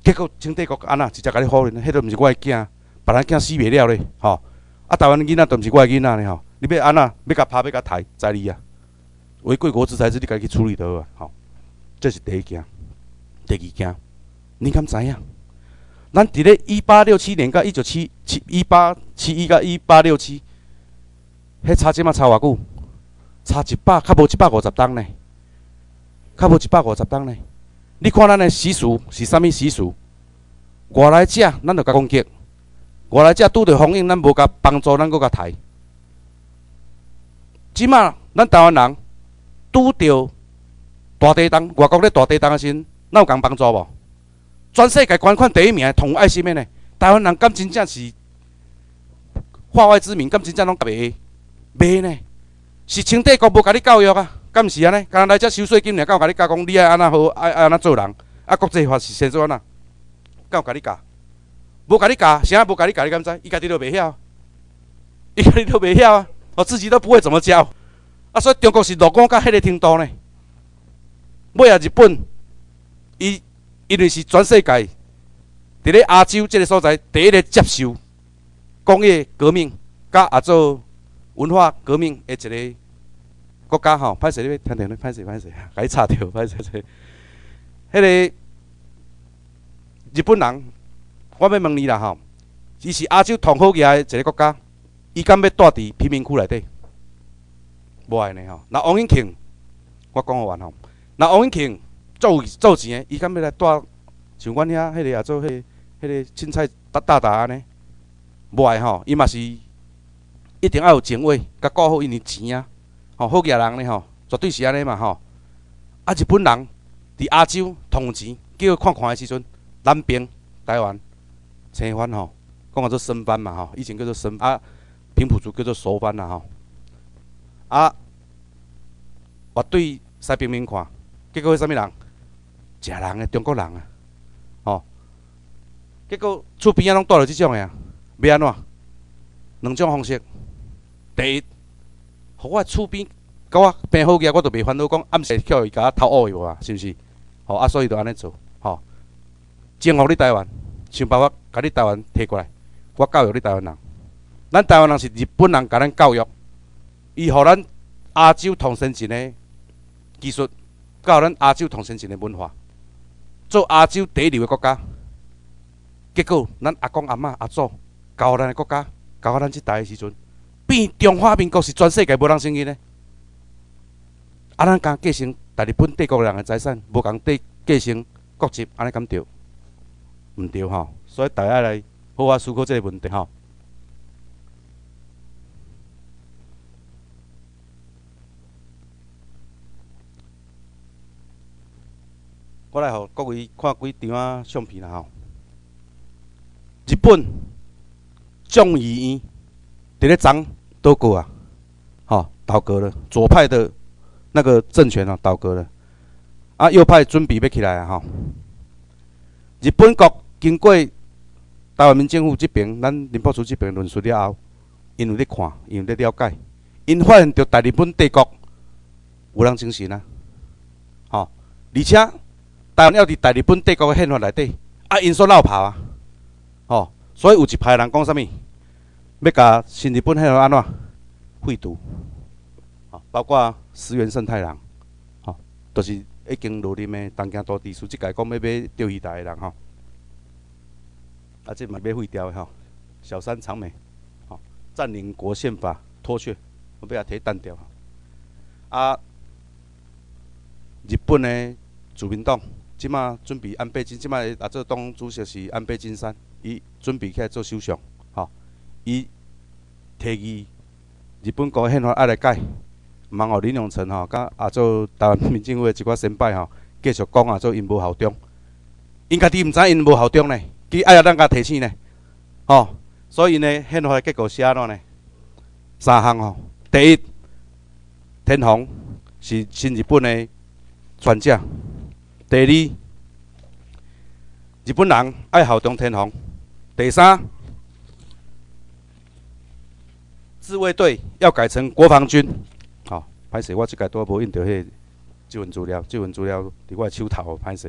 结果清帝国安那直接甲你否认，迄都毋是我的囝，别人囝死袂了咧，吼！啊，台湾囡仔都毋是我的囡仔咧，吼！你要安那要甲拍要甲抬，在你啊！为贵国之财，你家己处理得啊，吼！这是第一件，第二件，你敢知影？咱伫咧一八六七年到一九七七一八七一到一八六七，迄差即嘛差偌久？差一百，较无一百五十档呢，较无一百五十档呢。你看咱的习俗是啥物习俗？外来者咱就甲攻击，外来者拄着风影，咱无甲帮助，咱搁甲抬。即嘛咱台湾人拄着大地震，外国咧大地震的时咱，有共帮助无？全世界捐款第一名的，同爱心的呢？台湾人敢真正是化外之民，敢真正拢袂袂呢？是清帝国无甲你教育啊？敢毋是安尼？敢若来遮收税金，尔敢有甲你教讲你爱安怎好，爱爱安怎做人？啊，国际法是先做安怎？敢有甲你教？无甲你教，啥无甲你教？你敢知？伊家己都袂晓，伊家己都袂晓啊！我自己都不会怎么教。啊，所以中国是落伍到迄个程度呢。尾啊，日本，伊。因为是全世界伫咧亚洲即个所在第一个接受工业革命甲啊做文化革命的一个国家吼，歹势你要听听咧，歹势歹势，甲伊插着歹势势。迄个日本人，我要问你啦吼，伊是亚洲同好嘅一个国家，伊敢要住伫贫民窟内底？无爱呢吼。那王永庆，我讲完吼。那王永庆。做做钱诶，伊敢要来住像阮遐迄个也做迄迄个凊彩搭搭搭安尼，无爱吼，伊嘛是一定要有情味，甲顾好因的钱啊，吼好家人咧吼，绝对是安尼嘛吼。啊，日本人伫亚洲统钱，叫看看诶时阵，南边台湾青番吼，讲叫做生番嘛吼，以前叫做生啊，平埔族叫做熟番啦吼。啊，我对西平面看，结果是啥物人？食人诶，中国人啊，吼！结果厝边仔拢住着即种诶啊，要安怎？两种方式。第一，互我厝边甲我平好个，我都袂烦恼讲暗时叫伊甲我偷乌有啊，是毋是？吼啊，所以就安尼做，吼。征服你台湾，想办法甲你台湾摕过来，我教育你台湾人。咱台湾人是日本人甲咱教育，伊互咱亚洲同先进诶技术，教咱亚洲同先进诶文化。做亚洲第一流的国家，结果咱阿公阿嬷阿祖教咱的国家，教咱即代的时阵，变中华民国是全世界无人承认的。啊，咱敢继承大日本帝国人的财产，无共继继承国籍，安尼敢对？毋对吼，所以大家来好好思考这个问题吼。我来互各位看几张啊相片啦吼。日本众议院伫咧争倒戈啊，吼倒戈了，左派的那个政权啊倒戈了，啊右派准备要起来啊吼。日本国经过台湾民政府这边，咱林保处这边论述了后，因为咧看，因为咧了解，因发现着大日本帝国有人精神啊，吼，而且。台湾要伫大日本帝国的宪法内底，啊，因所闹跑啊，吼，所以有一派人讲啥物，要甲新日本宪法安怎废除，吼，包括石原慎太郎，吼，都是已经落任的东京都地区，即个讲要买钓鱼台的人吼，啊，即嘛要废掉的吼，小山长美，吼，占领国宪法脱却，我要甲摕单掉，啊，日本的自民党。即马准备安倍晋，即马也做党主席是安倍晋三，伊准备起来做首相，伊提议日本国宪法爱来改，望互林永成吼，甲啊做台湾民政府一寡先辈吼，继续讲啊，做因无效忠，因家己毋知因无效忠呢，佮爱要咱甲提醒呢，吼，所以呢，宪法的结果是安怎呢？三项吼，第一，天皇是新日本的专家。第二，日本人爱效忠天皇。第三，自卫队要改成国防军。好，歹势，我即个都无印到迄即份资料，即份资料伫我手头，歹势。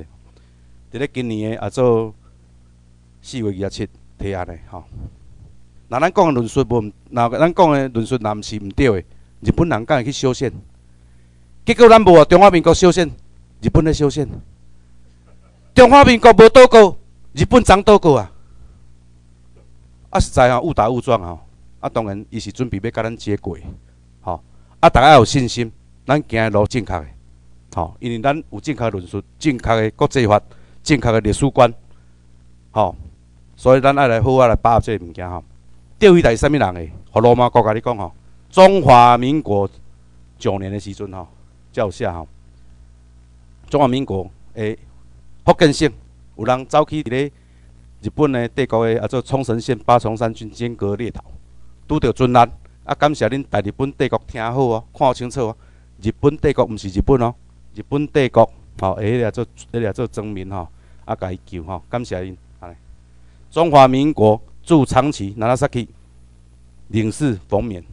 伫咧今年的也做四月二十七提案的，吼。那咱讲的论述无，那咱讲的论述若毋是毋对的，日本人敢会去修宪？结果咱无啊，中华民国修宪。日本咧修宪，中华民国无倒过，日本怎倒过啊？啊，实在啊误打误撞吼，啊，当然伊是准备要甲咱接轨，吼，啊，大家有信心，咱行的路正确的，吼，因为咱有正确论述、正确的国际法、正确的历史观，吼，所以咱爱来好好来把握这个物件吼。钓鱼台是啥物人诶？互罗马国家你讲吼，中华民国九年的时阵吼，有写吼，中华民国诶福建省有人走去伫咧日本的帝国的啊做冲绳县八重山军间隔猎头，拄着船难，啊感谢恁大日本帝国听好哦，看清楚哦，日本帝国毋是日本哦，日本帝国吼会迄个做迄个做证明吼，啊甲伊救吼，感谢恁，安尼。中华民国驻长崎哪拉萨去领事冯冕，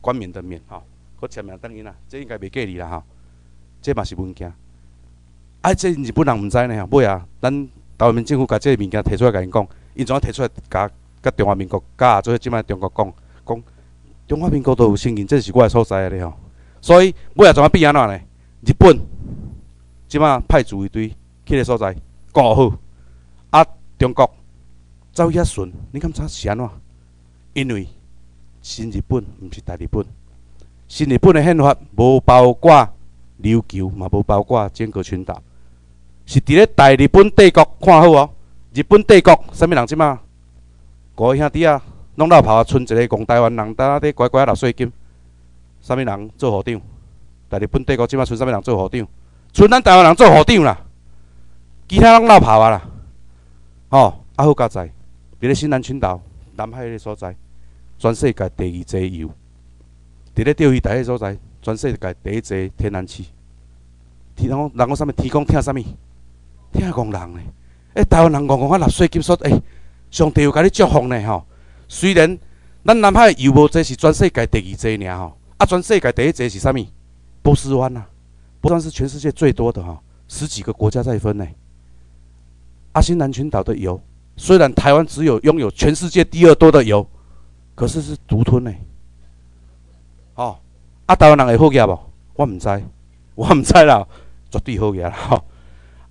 冠冕的冕吼，搁签名等因啦，这应该袂过你啦吼，这嘛是文件。啊，这日本人毋知呢吼，尾啊，咱。台湾政府甲这个物件提出来，甲因讲，因怎啊提出来，甲甲中华民国，甲做即摆中国，讲中华民国都有承认，这是我的所在咧吼。所以尾啊怎啊变安怎呢？日本即摆派自卫队去个所在，搞好，啊中国走遐顺，你感觉是安怎？因为新日本毋是大日本，新日本的宪法无包括琉球，嘛无包括尖阁群岛。是伫咧大日本帝国看好哦，日本帝国啥物人即马？五个兄弟啊，拢落跑啊，剩一个讲台湾人，呾咧乖乖纳税金。啥物人做校长？大日本帝国即马剩啥物人做校长？剩咱台湾人做校长啦，其他拢落跑啊啦。吼，啊好佳哉，伫咧新南群岛南海个所在，全世界第二济油。伫咧钓鱼台个所在，全世界第一济天然气。天讲人讲啥物？天讲听啥物？听讲人呢？诶，台湾人讲讲啊，纳税金说，诶，上帝有甲你祝福呢吼。虽然咱南海油无济是全世界第二济尔吼，啊，全世界第一济是啥物？波斯湾啊，波斯湾是全世界最多的吼，十几个国家在分呢。阿新南群岛的油，虽然台湾只有拥有全世界第二多的油，可是是独吞呢。哦，啊，台湾人会好业无？我毋知，我毋知啦，绝对好业啦吼。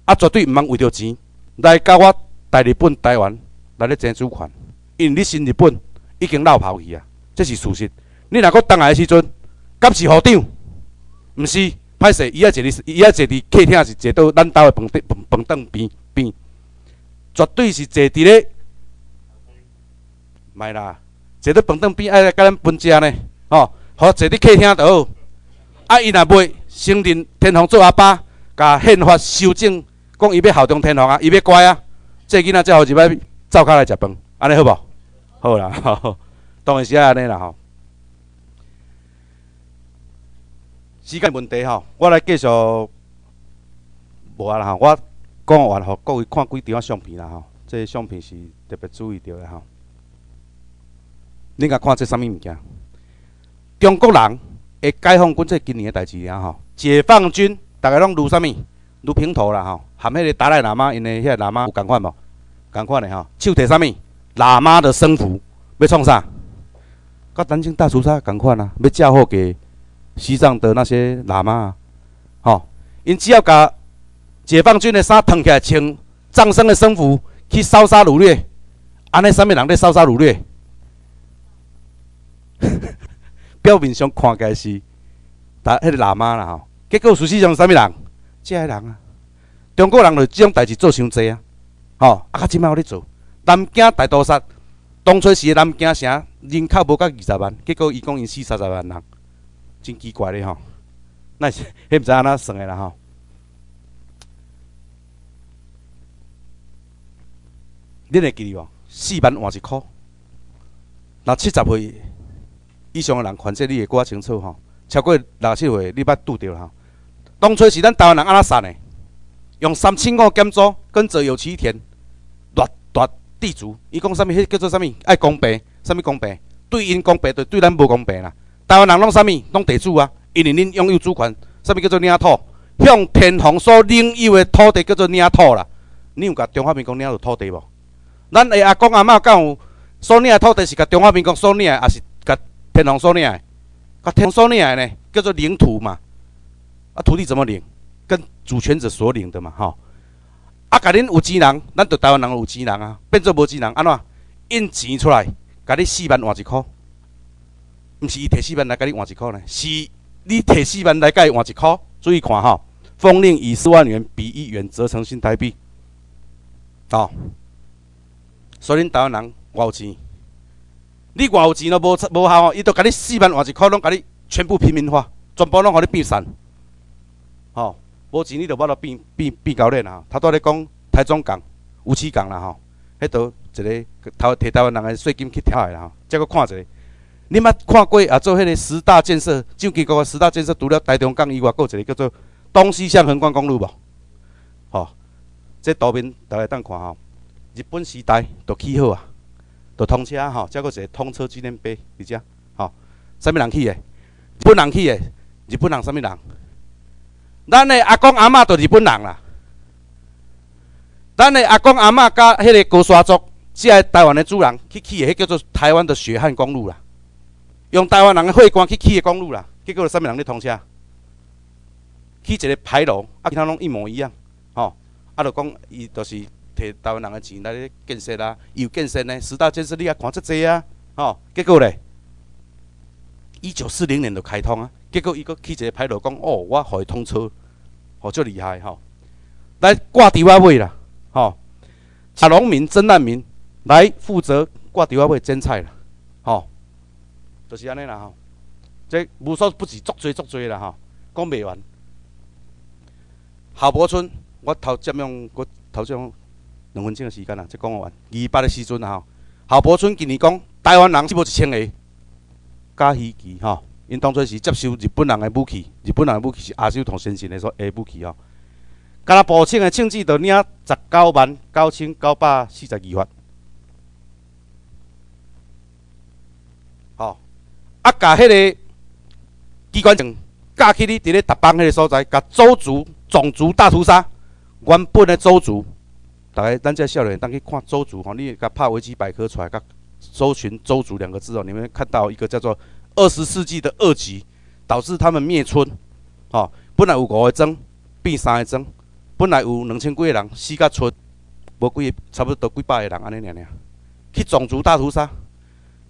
啊，绝对毋通为着钱来甲我大日本、台湾来咧争主权，因为你新日本已经闹跑去啊，这是事实。你若搁倒来诶时阵，敢是校长？毋是，歹势，伊也坐伫，伊也坐伫客厅，是坐到咱兜诶饭桌、饭饭边边，绝对是坐伫咧，袂啦，坐伫饭凳边，爱来甲咱分食呢，吼，好坐伫客厅就好。啊，伊若袂承认天皇做阿爸，甲宪法修正。讲伊要效忠天皇啊，伊要乖啊，这囡仔才好入来走开来食饭，安尼好无？好啦，<laughs> 当然是安尼啦吼。时间问题吼，我来继续无啊啦吼，我讲完吼，各位看几张相片啦吼，这相片是特别注意到的吼。恁甲看这啥物物件？中国人会解放军这今年的代志啊吼，解放军大概拢如啥物？如平头啦吼。含迄个达赖喇嘛，因的迄个喇嘛有共款无？共款的吼，手提啥物？喇嘛的僧服要创啥？甲南京大屠杀共款啊，要嫁祸给西藏的那些喇嘛啊，吼！因只要甲解放军的衫脱起来，穿藏僧的僧服去烧杀掳掠，安尼啥物人咧烧杀掳掠？<laughs> 表面上看起来是达迄个喇嘛啦吼，结果实际上啥物人？遮个人啊！中国人就即种代志做伤济啊，吼！啊，即摆有咧做。南京大屠杀，当初时南京城人口无到二十万，结果伊讲因死三十万人，真奇怪咧吼。那是迄毋知安怎算诶啦吼。恁会记无？四万换一箍。若七十岁以上诶人，反正你会过较清楚吼。超过六十岁，你捌拄着吼。当初是咱台湾人安怎算诶？用三千五减租，跟着有其田，地主。伊讲啥物？迄叫做啥物？爱公平？啥物公平？对因公平，对对咱无公平啦。台湾人拢啥物？拢地主啊！因为恁拥有主权，啥物叫做领土？向天皇所领有的土地叫做领土啦。你有甲中华民国领有土地无？咱的阿公阿嬷敢有所领的土地是甲中华民国所领的，还是甲天皇所领的？甲天皇所领的呢？叫做领土嘛。啊，土地怎么领？跟主权者所领的嘛，吼。啊，甲恁有钱人，咱着台湾人有钱人啊，变做无钱人，安怎？印钱出来，甲你四万换一箍，毋是伊摕四万来甲你换一箍呢，是你摕四万来甲伊换一箍。注意看吼，封令以四万元比一元折成新台币，哦，所以恁台湾人偌有钱，你偌有钱都无无效哦，伊都甲你四万换一箍，拢甲你全部平民化，全部拢互你变散，吼。无钱你就无得变变变高链啊！头拄咧讲台中港、乌溪港啦吼，迄度一个台摕台湾人个税金去跳诶啦吼。再搁看一下，你捌看过啊？做迄个十大建设，就基个十大建设除了台中港以外，搁一个叫做东西向横贯公路无？吼，这图片大家当看吼，日本时代都起好啊，都通车吼，再搁一个通车纪念碑伫遮吼，啥物人起的？日本人起的？日本人啥物人？咱的阿公阿嬷都日本人啦，咱的阿公阿嬷甲迄个高沙族，即个台湾的主人去起的，迄叫做台湾的血汗公路啦，用台湾人的血汗去起的公路啦，结果啥物人咧通车？起一个牌楼，啊，其他拢一模一样，吼，啊，就讲伊就是摕台湾人的钱来建设啦，有建设呢，十大建设你也看遮济啊，吼，结果咧，一九四零年就开通啊。结果伊搁起一个牌楼讲，哦，我互伊通车，哦，足厉害吼！来挂伫我位啦，吼！查农民、真难民来负责挂伫我尾种菜啦，吼！就是安尼啦吼！这无所不至，足多足多啦吼！讲袂完。郝柏村，我头占用我头占用两分钟的时间啦，才讲完。二八的时阵吼，郝柏村今年讲台湾人只无一千个，加飞机吼。因当初是接收日本人的武器，日本人的武器是亚洲同先进的所下武器哦。甲他报称的枪支，就领十九万九千九百四十二发。吼，啊，甲迄个机关枪架起你伫咧达邦迄个所在，甲周族种族大屠杀，原本的周族，大家咱这少年当去看周族吼，你甲拍维基百科出来，甲搜寻周族两个字哦，你们看到一个叫做。二十世纪的恶疾导致他们灭村，哦，本来有五个庄变三个庄，本来有两千几个人死甲村，无几个，差不多几百个人安尼尔尔，去种族大屠杀，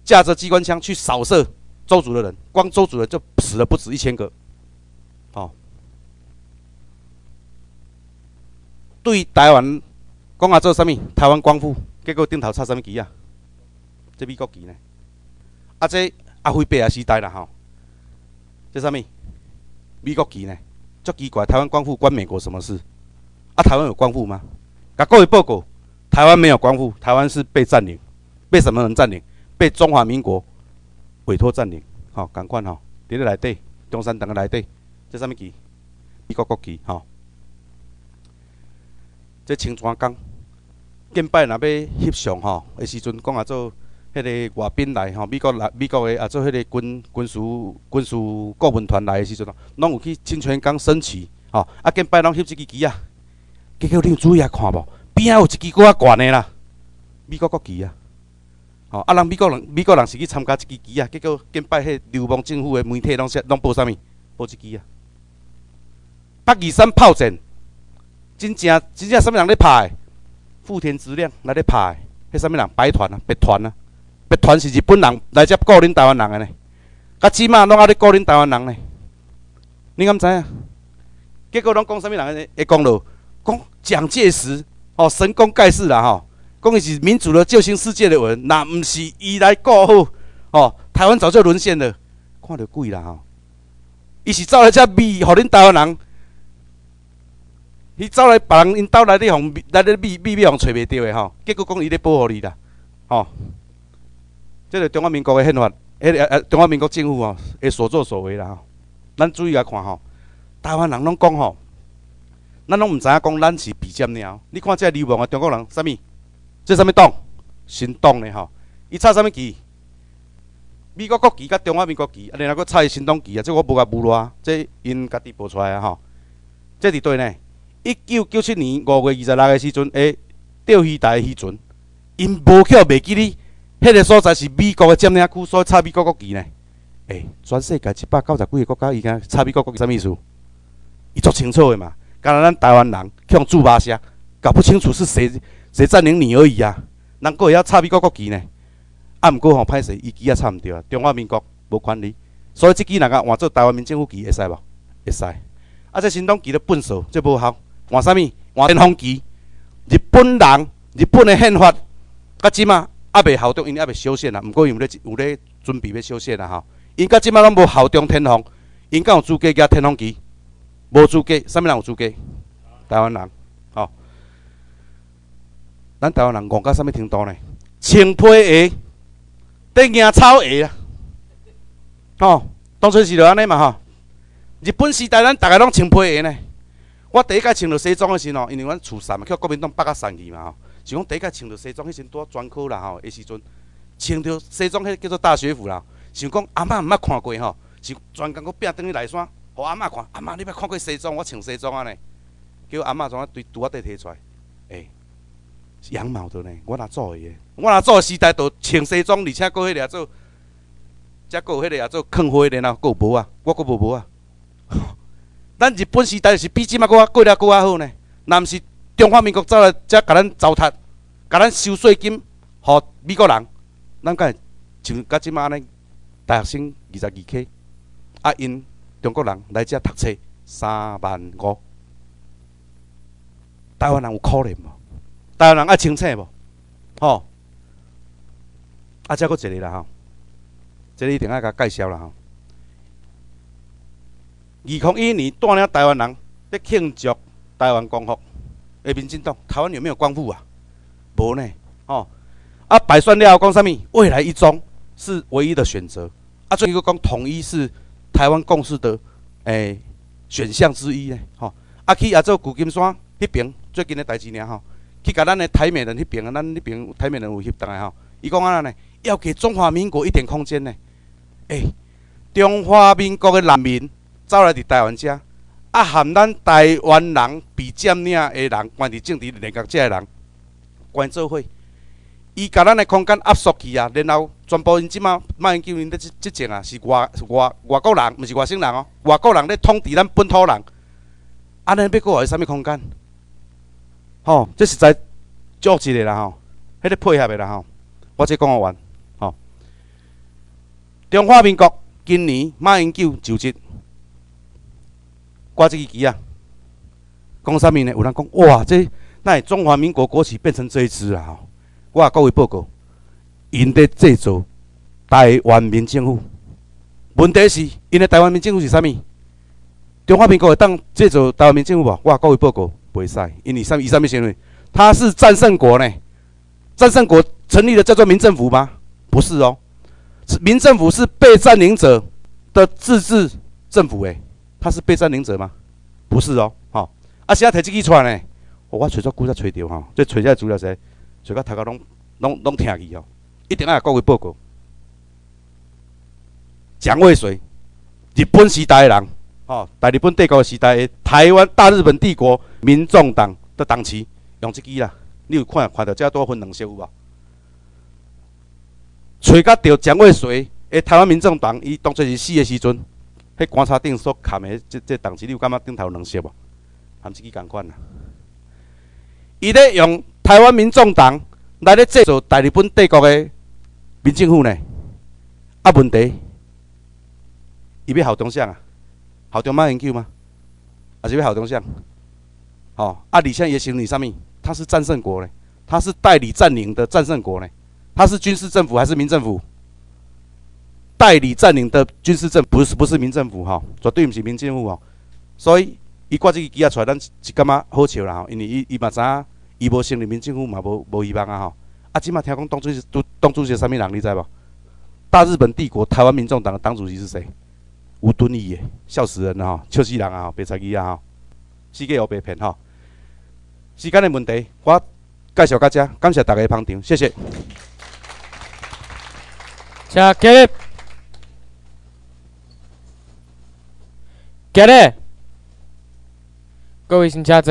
架着机关枪去扫射周族的人，光周族人就死了不止一千个，哦。对台湾讲啊做啥物？台湾光复，结果顶头插啥物旗啊？这美国旗呢？啊这？阿辉伯啊时代啦吼，这啥物？美国旗呢？足奇怪，台湾光复关美国什么事？啊，台湾有光复吗？甲各位报告，台湾没有光复，台湾是被占领，被什么人占领？被中华民国委托占领。吼，赶快吼，伫咧内底，中山堂个内底，这啥物旗？美国国旗吼。这青泉岗，建摆若要翕相吼，的时阵讲啊做。迄个外宾来吼，美国来美国的啊，做迄个军军事军事顾问团来的时阵哦，拢有去清泉岗升旗吼，啊，见摆拢翕一支旗啊，结果你有注意啊看无？边仔有一支搁较悬的啦，美国国旗啊，吼，啊，人美国人美国人是去参加一支旗啊，结果见摆迄流氓政府的媒体拢说拢报啥物？报一支啊，八二三炮战，真正真正啥物人咧拍？富田直亮来咧拍，迄啥物人？白团啊，白团啊。别团是日本人来接顾恁台湾人的呢，甲即马拢阿咧顾恁台湾人呢，你敢知影？结果拢讲啥物人会讲咯？讲蒋介石哦，神功盖世啦吼，讲伊是民主的救星世界的人，那毋是伊来顾好哦，台湾早就沦陷了，看着鬼啦吼！伊是走来遮秘，互恁台湾人，伊走来别人因兜来咧，互来咧秘秘密互找袂着的吼，结果讲伊咧保护你啦，吼！这个中华民国的宪法，迄个呃中华民国政府吼，的所作所为啦吼，咱注意来看吼，台湾人拢讲吼，咱拢毋知影讲咱是比较鸟。你看这流氓啊中国人，啥物？这啥物党？新党的吼，伊插啥物旗？美国国旗甲中华民国旗，啊，然后佫插新党旗啊，这我无甲侮辱啊，这因家己报出来啊吼。这伫对呢？一九九七年五月二十六个时阵，诶，钓鱼台的时阵，因无去袂记哩。迄个所在是美国的占领区，所以插美国国旗呢？诶，全世界一百九十几个国家，伊敢插美国国旗，啥意思？伊足清楚的嘛。敢若咱台湾人去用驻巴写，搞不清楚是谁谁占领你而已啊。人个会晓插美国国旗呢？啊，毋过吼歹势，伊旗也插毋着啊。中华民国无权利，所以即支若个换做台湾民政府旗会使无？会使。啊，这新党旗的笨手，这无效。换啥物？换天皇旗。日本人，日本的宪法，甲即嘛还未效忠，因还未修宪啊。毋过有咧有咧准备要修宪啊吼。因到即马拢无效忠天皇，因敢有资格举天皇旗？无资格。啥物人有资格？台湾人，吼。咱台湾人戆到啥物程度呢？穿皮鞋，得惊草鞋啊！吼，当初是着安尼嘛吼。日本时代，咱逐个拢穿皮鞋呢。我第一届穿着西装的时吼，因为阮厝散嘛，去国民党北甲散去嘛吼。是讲第一届穿着西装，迄时拄专科啦吼，迄时阵穿着西装，迄叫做大学服啦。想讲阿嬷毋捌看过吼，是专工搁拼倒去内衫，互阿嬷看。阿嬷你捌看过西装？我穿西装安尼，叫阿嬷怎啊对拄啊底摕出来？诶，羊毛的呢？我若做诶，我若做时代都穿西装，而且搁迄个做，则搁有迄个也做抗花的呐，搁有帽啊，我搁无帽啊。咱日本时代是比即马搁过了搁较好呢。若毋是中华民国走来，则甲咱糟蹋，甲咱收税金，互美国人，咱敢会像甲即马安尼？大学生二十二 K，啊因中国人来遮读册三万五，台湾人有可怜无？台湾人爱清醒无？吼，啊，遮搁一个啦吼，这一定爱甲介绍啦吼。二零一一年带领台湾人咧庆祝台湾光复，诶，民进党，台湾有没有光复啊？无呢，吼，啊，摆算了讲啥物？未来一中。是唯一的选择啊！最后一个讲统一是台湾共识的诶选项之一呢，吼！啊去亚洲旧金山迄边最近的代志呢，吼，去甲咱的台美人迄边啊，咱迄边台美人有翕档的吼，伊讲安尼呢，要给中华民国一点空间呢，诶，中华民国的人民走来伫台湾遮，啊，含咱台湾人被占领的人，关伫政治内阁遮的人，关做伙。伊甲咱的空间压缩去啊，然后全部因即马马英九因咧即即种啊，是外外外国人，毋是外省人哦，外国人咧统治咱本土人，安尼要搁有啥物空间？吼，这实在足一个啦吼，迄个配合的啦吼，我这讲完吼。中华民国今年马英九就职，挂即个旗啊，讲啥物呢？有人讲哇，这那中华民国国旗变成这一支啊吼。我各位报告，因在制造台湾民政府。问题是，因的台湾民政府是啥物？中华民国会当制造台湾民政府无？我各位报告，袂使，因为啥？以啥物行为？他是战胜国呢？战胜国成立的叫做民政府吗？不是哦，民政府是被占领者的自治政府诶，他是被占领者吗？不是哦，吼。啊，现在摕这支出来呢？我找足久才找着吼，这找遮资料是。所以，大家拢拢拢听去哦，一定要各位报告。蒋渭水，日本时代的人，吼，大日本帝国时代的台湾大日本帝国民众党的党旗，用这支啦。你有看看到遮多分两色有无？找到着蒋渭水的台湾民众党，伊当初是死的时阵，迄观察顶所砍的这这党旗，你有感觉顶头两色无？含这支共款啊。伊咧用。台湾民众党来咧制造大日本帝国的民政府呢？啊，问题，伊要效忠啥啊？效忠马英九吗？还是要效忠啥？吼，啊，而且也行你啥物？他是战胜国呢？他是代理占领的战胜国呢？他是军事政府还是民政府？代理占领的军事政不是不是民政府吼，绝对毋是民政府吼。所以伊挂这个旗啊出来，咱是感觉好笑啦吼，因为伊伊嘛知影。伊无成立民政府嘛，无无希望啊吼！啊，即马听讲党主席都党主席啥物人，你知无？大日本帝国台湾民众党的党主席是谁？吴敦义耶，笑死人了吼！笑死人啊吼！别猜疑啊吼！世界有被骗吼！时间的问题，我介绍到遮，感谢大家捧场，谢谢。谢给，给嘞！各位请坐。